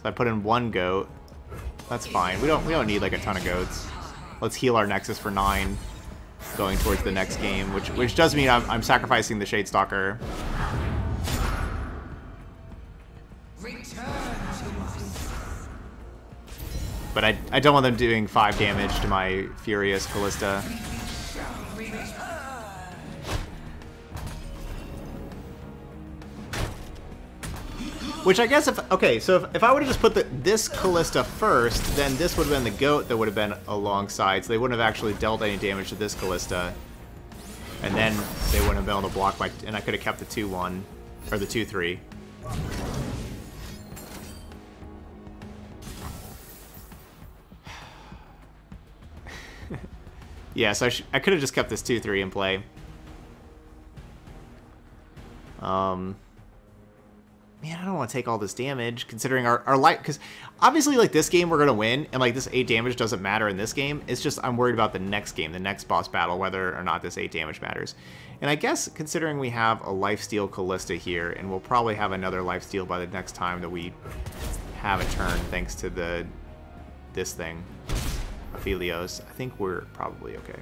So I put in one goat. That's fine. We don't we don't need like a ton of goats. Let's heal our Nexus for nine, going towards the next game, which which does mean I'm, I'm sacrificing the to us. But I, I don't want them doing 5 damage to my Furious Kalista. Which I guess if... Okay, so if, if I would have just put the, this Kalista first, then this would have been the goat that would have been alongside, so they wouldn't have actually dealt any damage to this Kalista. And then they wouldn't have been able to block my... And I could have kept the 2-1. Or the 2-3. yeah, so I, I could have just kept this 2-3 in play. Um... Man, I don't want to take all this damage, considering our, our light... Because obviously, like, this game we're going to win, and, like, this 8 damage doesn't matter in this game. It's just I'm worried about the next game, the next boss battle, whether or not this 8 damage matters. And I guess, considering we have a lifesteal Kalista here, and we'll probably have another lifesteal by the next time that we have a turn, thanks to the this thing, Aphelios, I think we're probably okay.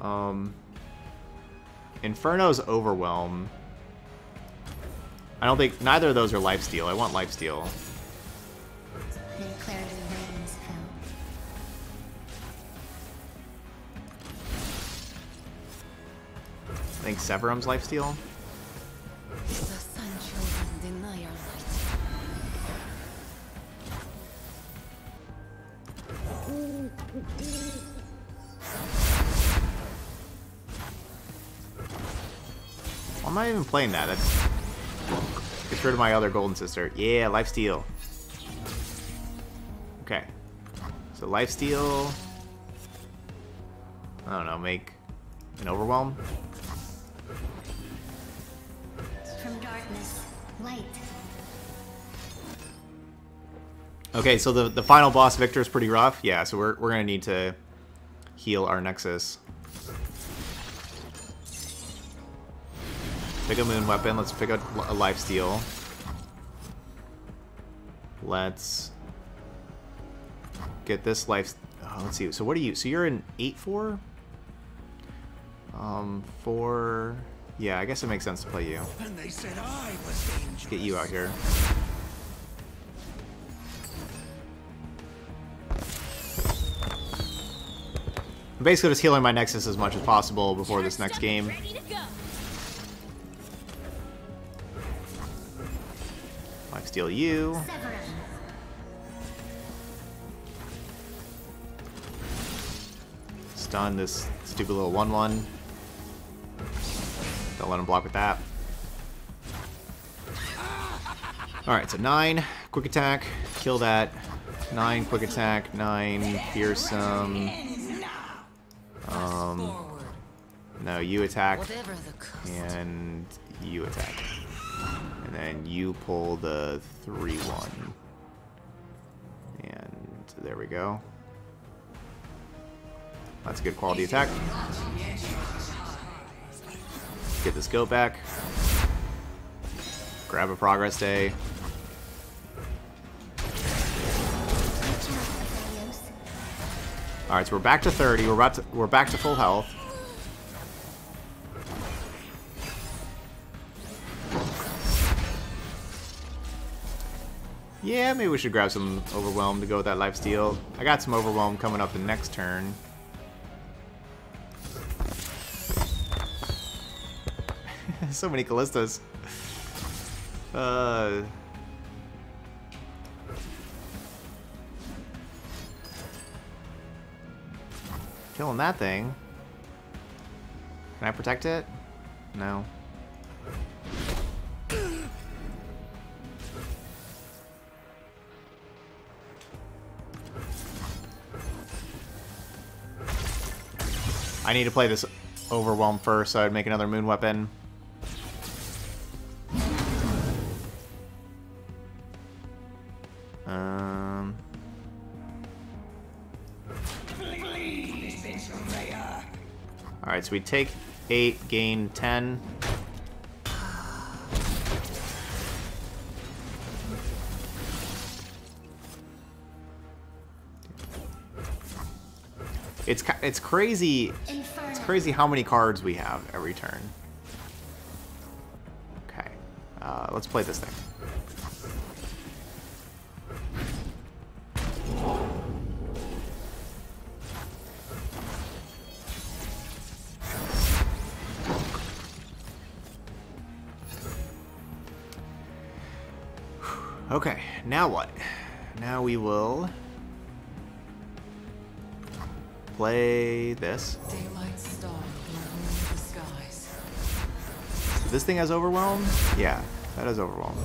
Um, Infernum's Overwhelm. I don't think neither of those are lifesteal. I want lifesteal. I think Severum's lifesteal. The Why am I even playing that? That gets rid of my other golden sister. Yeah, lifesteal. Okay. So lifesteal. I don't know, make an overwhelm. From darkness, light. Okay, so the, the final boss, Viktor, is pretty rough. Yeah, so we're, we're going to need to heal our Nexus. Pick a moon weapon. Let's pick a, a life steal. Let's get this life. Oh, let's see. So what are you? So you're an eight four. Um, four. Yeah, I guess it makes sense to play you. They said I was. Get you out here. I'm basically just healing my Nexus as much as possible before this next game. Steal you. Stun this stupid little 1-1. Don't let him block with that. Alright, so 9, quick attack, kill that. 9, quick attack, 9, fearsome. Um, no, you attack, Whatever the cost. and you attack. And then you pull the 3-1. And there we go. That's a good quality attack. Get this goat back. Grab a progress day. Reaching out, Aphelios. All right, so we're back to 30. We're about to, we're back to full health. Yeah, maybe we should grab some overwhelm to go with that life steal. I got some overwhelm coming up the next turn. so many Kalistas. Uh, killing that thing. Can I protect it? No. I need to play this overwhelm first, so I'd make another moon weapon. Um, Alright, so we take 8, gain 10. It's it's crazy. It's crazy how many cards we have every turn. Okay, uh, let's play this thing. Okay, now what? Now we will play this. Daylight star blurring the skies. This thing has overwhelm? Yeah, that has overwhelm.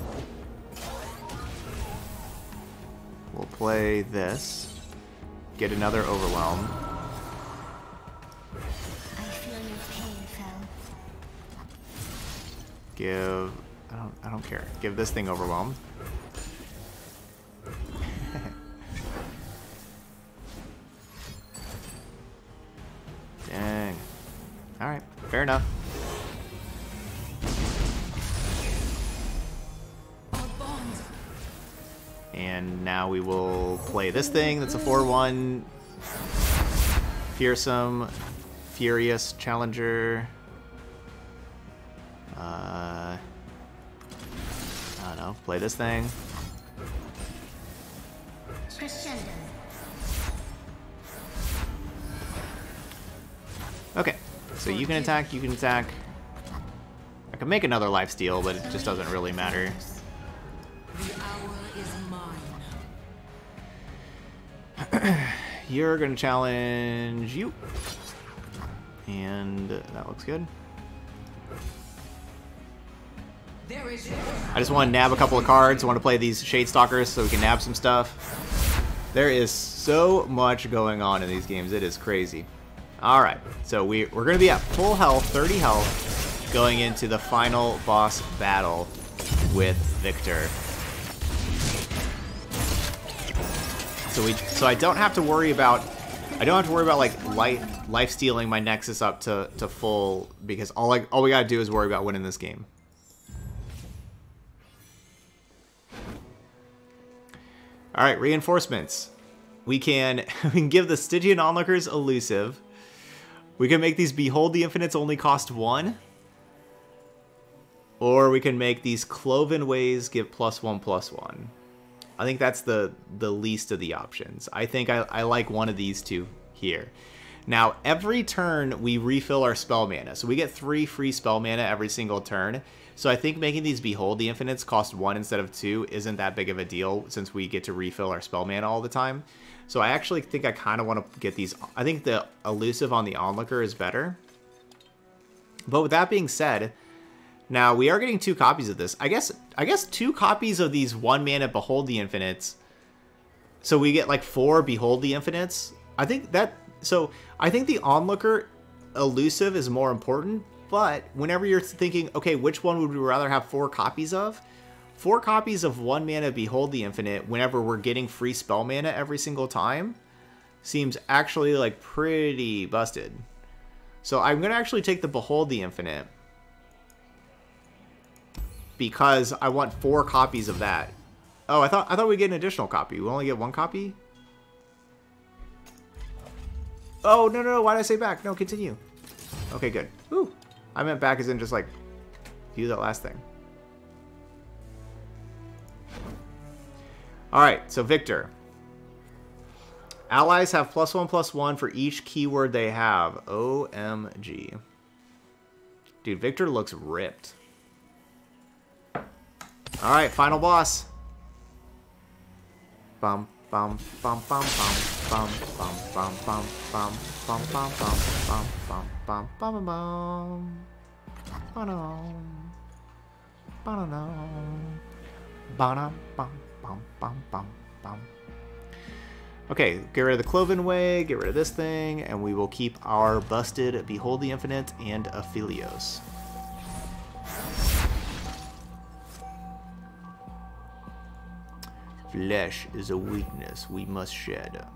We'll play this. Get another overwhelm. I feel your pain, Fel. Give I don't I don't care. Give this thing overwhelm. Will play this thing that's a 4-1. Fearsome, Furious Challenger. Uh, I don't know. Play this thing. Okay. So you can attack, you can attack. I can make another life steal, but it just doesn't really matter. You're gonna challenge you. And that looks good. There is your I just want to nab a couple of cards. I want to play these Shade Stalkers so we can nab some stuff. There is so much going on in these games. It is crazy. Alright, so we, we're going to be at full health, 30 health, going into the final boss battle with Viktor. So we, so I don't have to worry about, I don't have to worry about like life, life stealing my Nexus up to, to full because all I, all we gotta do is worry about winning this game. All right, reinforcements. We can we can give the Stygian onlookers elusive. We can make these Behold the Infinites only cost one. Or we can make these Cloven Ways give plus one plus one. I think that's the the least of the options. I think I, I like one of these two here. Now, every turn we refill our spell mana. So we get three free spell mana every single turn. So I think making these Behold the Infinites cost one instead of two isn't that big of a deal since we get to refill our spell mana all the time. So I actually think I kind of want to get these. I think the Elusive on the Onlooker is better. But with that being said, now we are getting two copies of this. I guess I guess two copies of these one mana Behold the Infinites. So we get like four Behold the Infinites. I think that so I think the Onlooker elusive is more important, but whenever you're thinking, okay, which one would we rather have four copies of? Four copies of one mana Behold the Infinite whenever we're getting free spell mana every single time seems actually like pretty busted. So I'm gonna actually take the Behold the Infinite because I want four copies of that. Oh, I thought I thought we'd get an additional copy. We only get one copy. Oh no no no! Why did I say back? No, continue. Okay, good. Ooh, I meant back as in just like view that last thing. All right, so Viktor. Allies have plus one plus one for each keyword they have. OMG. Dude, Viktor looks ripped. All right, final boss. Bum bum bum bum bum bum bum bum bum bum bum bum bum bum bum bum bum bum. Ba-dum. Ba-dum. Bum bum bum bum bum. Okay, get rid of the Cloven Way, get rid of this thing, and we will keep our busted Behold the Infinite and Aphelios. Flesh is a weakness we must shed.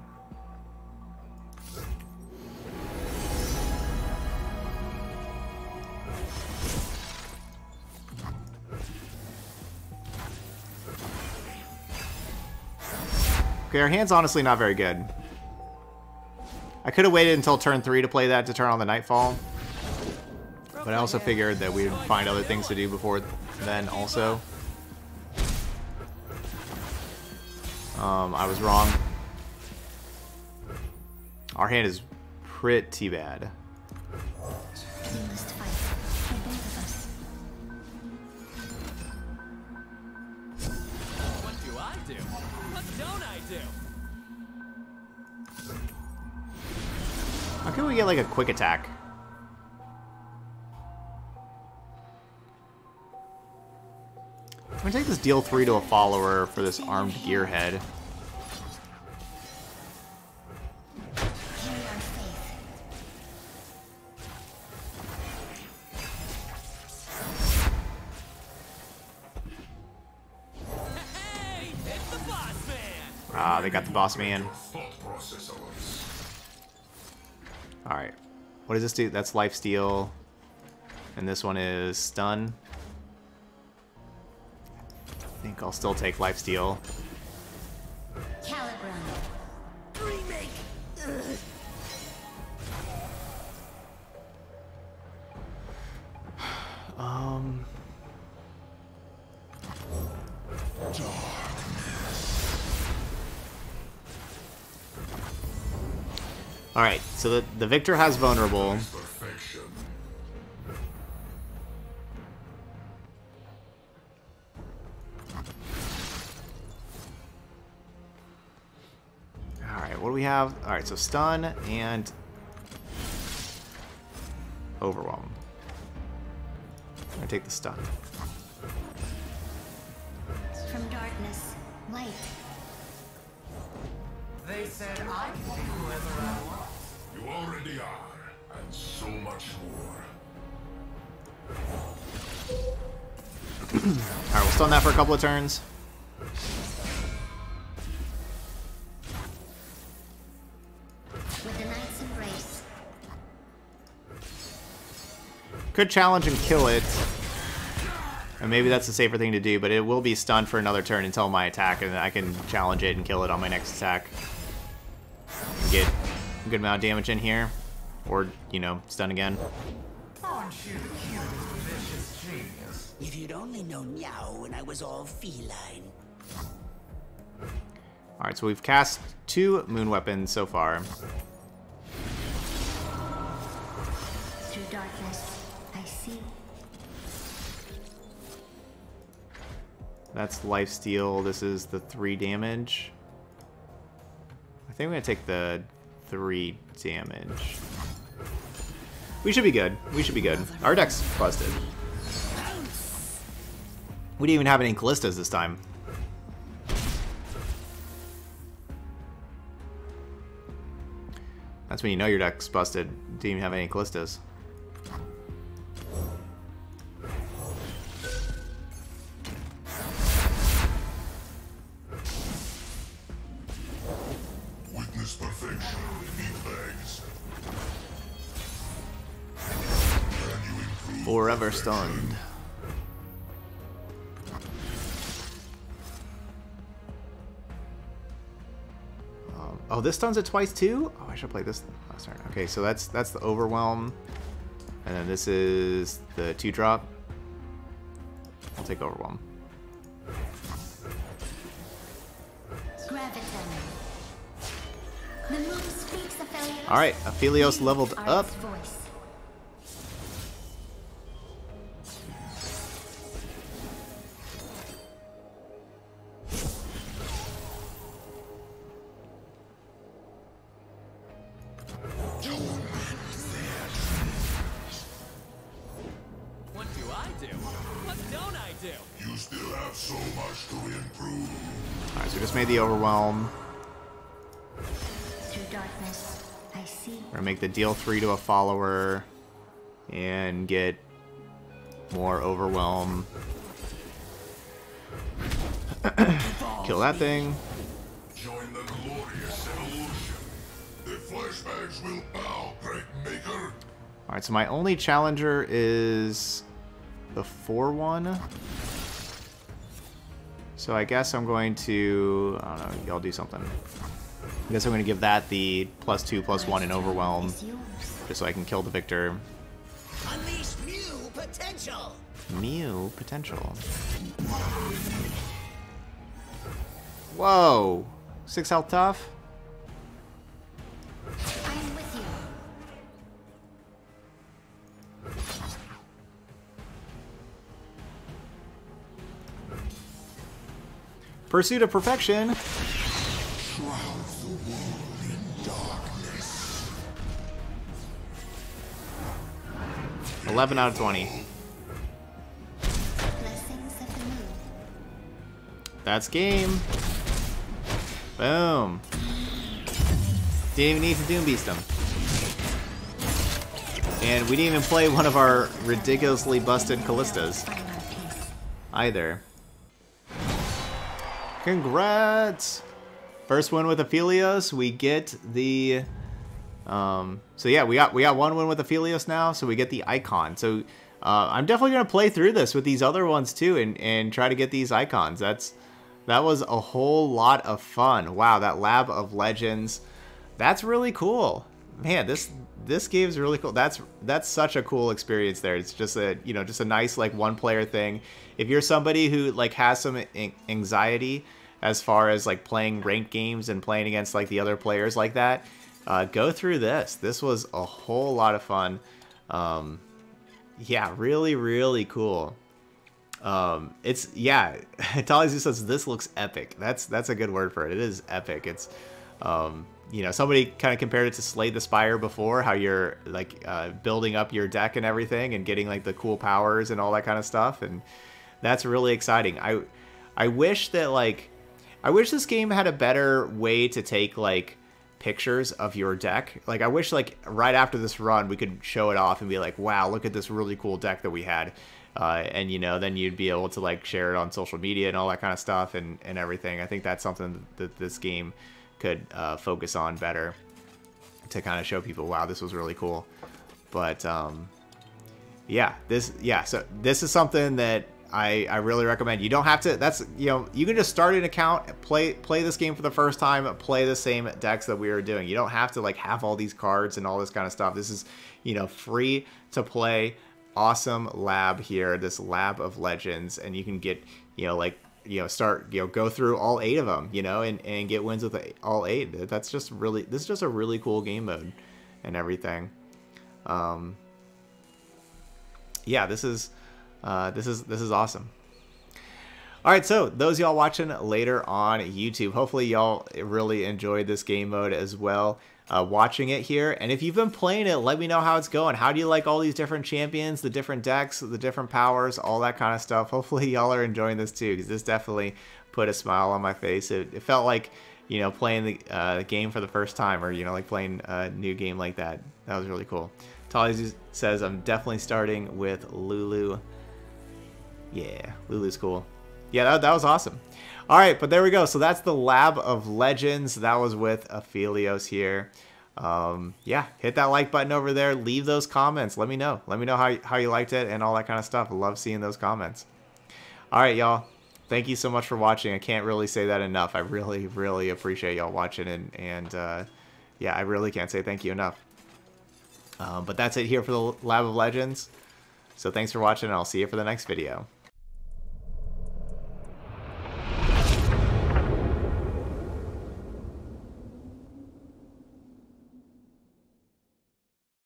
Okay, our hand's honestly not very good. I could have waited until turn 3 to play that to turn on the Nightfall. But I also figured that we would find other things to do before then also. Um, I was wrong. Our hand is pretty bad. We must fight. For both of us. don't I do? How can we get like a quick attack? I'm gonna take this deal three to a follower for this armed gearhead. Ah, they got the boss man. Alright. What does this do? That's life steal. And this one is stun. Think I'll still take life steal. Um. All right, so the the victor has vulnerable. Have? All right, so stun and overwhelm. I'm gonna take the stun. From darkness, light. They said I can be whoever I want. You already are, and so much more. All right, we'll stun that for a couple of turns. Could challenge and kill it. And maybe that's the safer thing to do, but it will be stunned for another turn until my attack, and I can challenge it and kill it on my next attack. And get a good amount of damage in here. Or, you know, stun again. Aren't you the genius? If you'd only known Meow when I was all feline. Alright, so we've cast two moon weapons so far. Through darkness, That's life steal. This is the three damage. I think I'm gonna take the three damage. We should be good. We should be good. Our deck's busted. We didn't even have any Kalistas this time. That's when you know your deck's busted. Didn't even have any Kalistas. Forever stunned. Um, oh, this stuns it twice too? Oh, I should play this last turn. Okay, so that's that's the overwhelm. And then this is the two drop. I'll take overwhelm. Gravitum. The speaks Aphelios. Alright, Aphelios leveled up. voice. Deal three to a follower and get more overwhelm. Kill that thing. Join the glorious evolution. The flashbacks will bow. Alright, so my only challenger is the 4-1. So I guess I'm going to... I don't know, y'all do something. I guess I'm going to give that the plus 2, plus 1 in Overwhelm, just so I can kill the victor. Unleash Mew potential! Mew potential. Whoa! 6 health tough? I am with you. Pursuit of Perfection. 11 out of 20. Blessings of the moon. That's game. Boom. Didn't even need to Doom Beast him. And we didn't even play one of our ridiculously busted Kalistas either. Congrats! First win with Aphelios. We get the um so yeah, we got we got one win with Aphelios now, so we get the icon. So uh, I'm definitely gonna play through this with these other ones too and, and try to get these icons. That's that was a whole lot of fun. Wow, that Lab of Legends. That's really cool. Man, this this game's really cool. That's that's such a cool experience there. It's just a, you know, just a nice like one player thing. If you're somebody who like has some anxiety as far as like playing ranked games and playing against like the other players like that, uh, go through this. This was a whole lot of fun. Um, yeah, really, really cool. Um, it's yeah. Talizu says this looks epic. That's that's a good word for it. It is epic. It's um, you know somebody kind of compared it to Slay the Spire before, how you're like uh, building up your deck and everything and getting like the cool powers and all that kind of stuff, and that's really exciting. I I wish that like I wish this game had a better way to take like pictures of your deck. Like I wish like right after this run we could show it off and be like, wow, look at this really cool deck that we had. Uh, and you know, then you'd be able to like share it on social media and all that kind of stuff and, and everything. I think that's something that this game could uh, focus on better to kind of show people, wow, this was really cool. But um, yeah, this yeah, so this is something that I, I really recommend. You don't have to. That's you know you can just start an account, play play this game for the first time, play the same decks that we were doing. You don't have to like have all these cards and all this kind of stuff. This is you know free to play. Awesome lab here, this lab of legends, and you can get you know like you know start you know go through all eight of them, you know, and and get wins with all eight. That's just really this is just a really cool game mode and everything. Um, yeah, this is uh, this is this is awesome. All right, so those y'all watching later on YouTube, hopefully y'all really enjoyed this game mode as well. Uh, watching it here, and if you've been playing it, let me know how it's going. How do you like all these different champions, the different decks, the different powers, all that kind of stuff? Hopefully y'all are enjoying this too, because this definitely put a smile on my face. It, it felt like you know playing the uh, game for the first time, or you know like playing a new game like that. That was really cool. Tali says I'm definitely starting with Lulu. Yeah, Lulu's cool. Yeah, that, that was awesome. All right, but there we go. So that's the Lab of Legends. That was with Aphelios here. Um, yeah, hit that like button over there. Leave those comments. Let me know. Let me know how, how you liked it and all that kind of stuff. Love seeing those comments. All right, y'all. Thank you so much for watching. I can't really say that enough. I really, really appreciate y'all watching. And, and uh, yeah, I really can't say thank you enough. Um, but that's it here for the Lab of Legends. So thanks for watching, and I'll see you for the next video.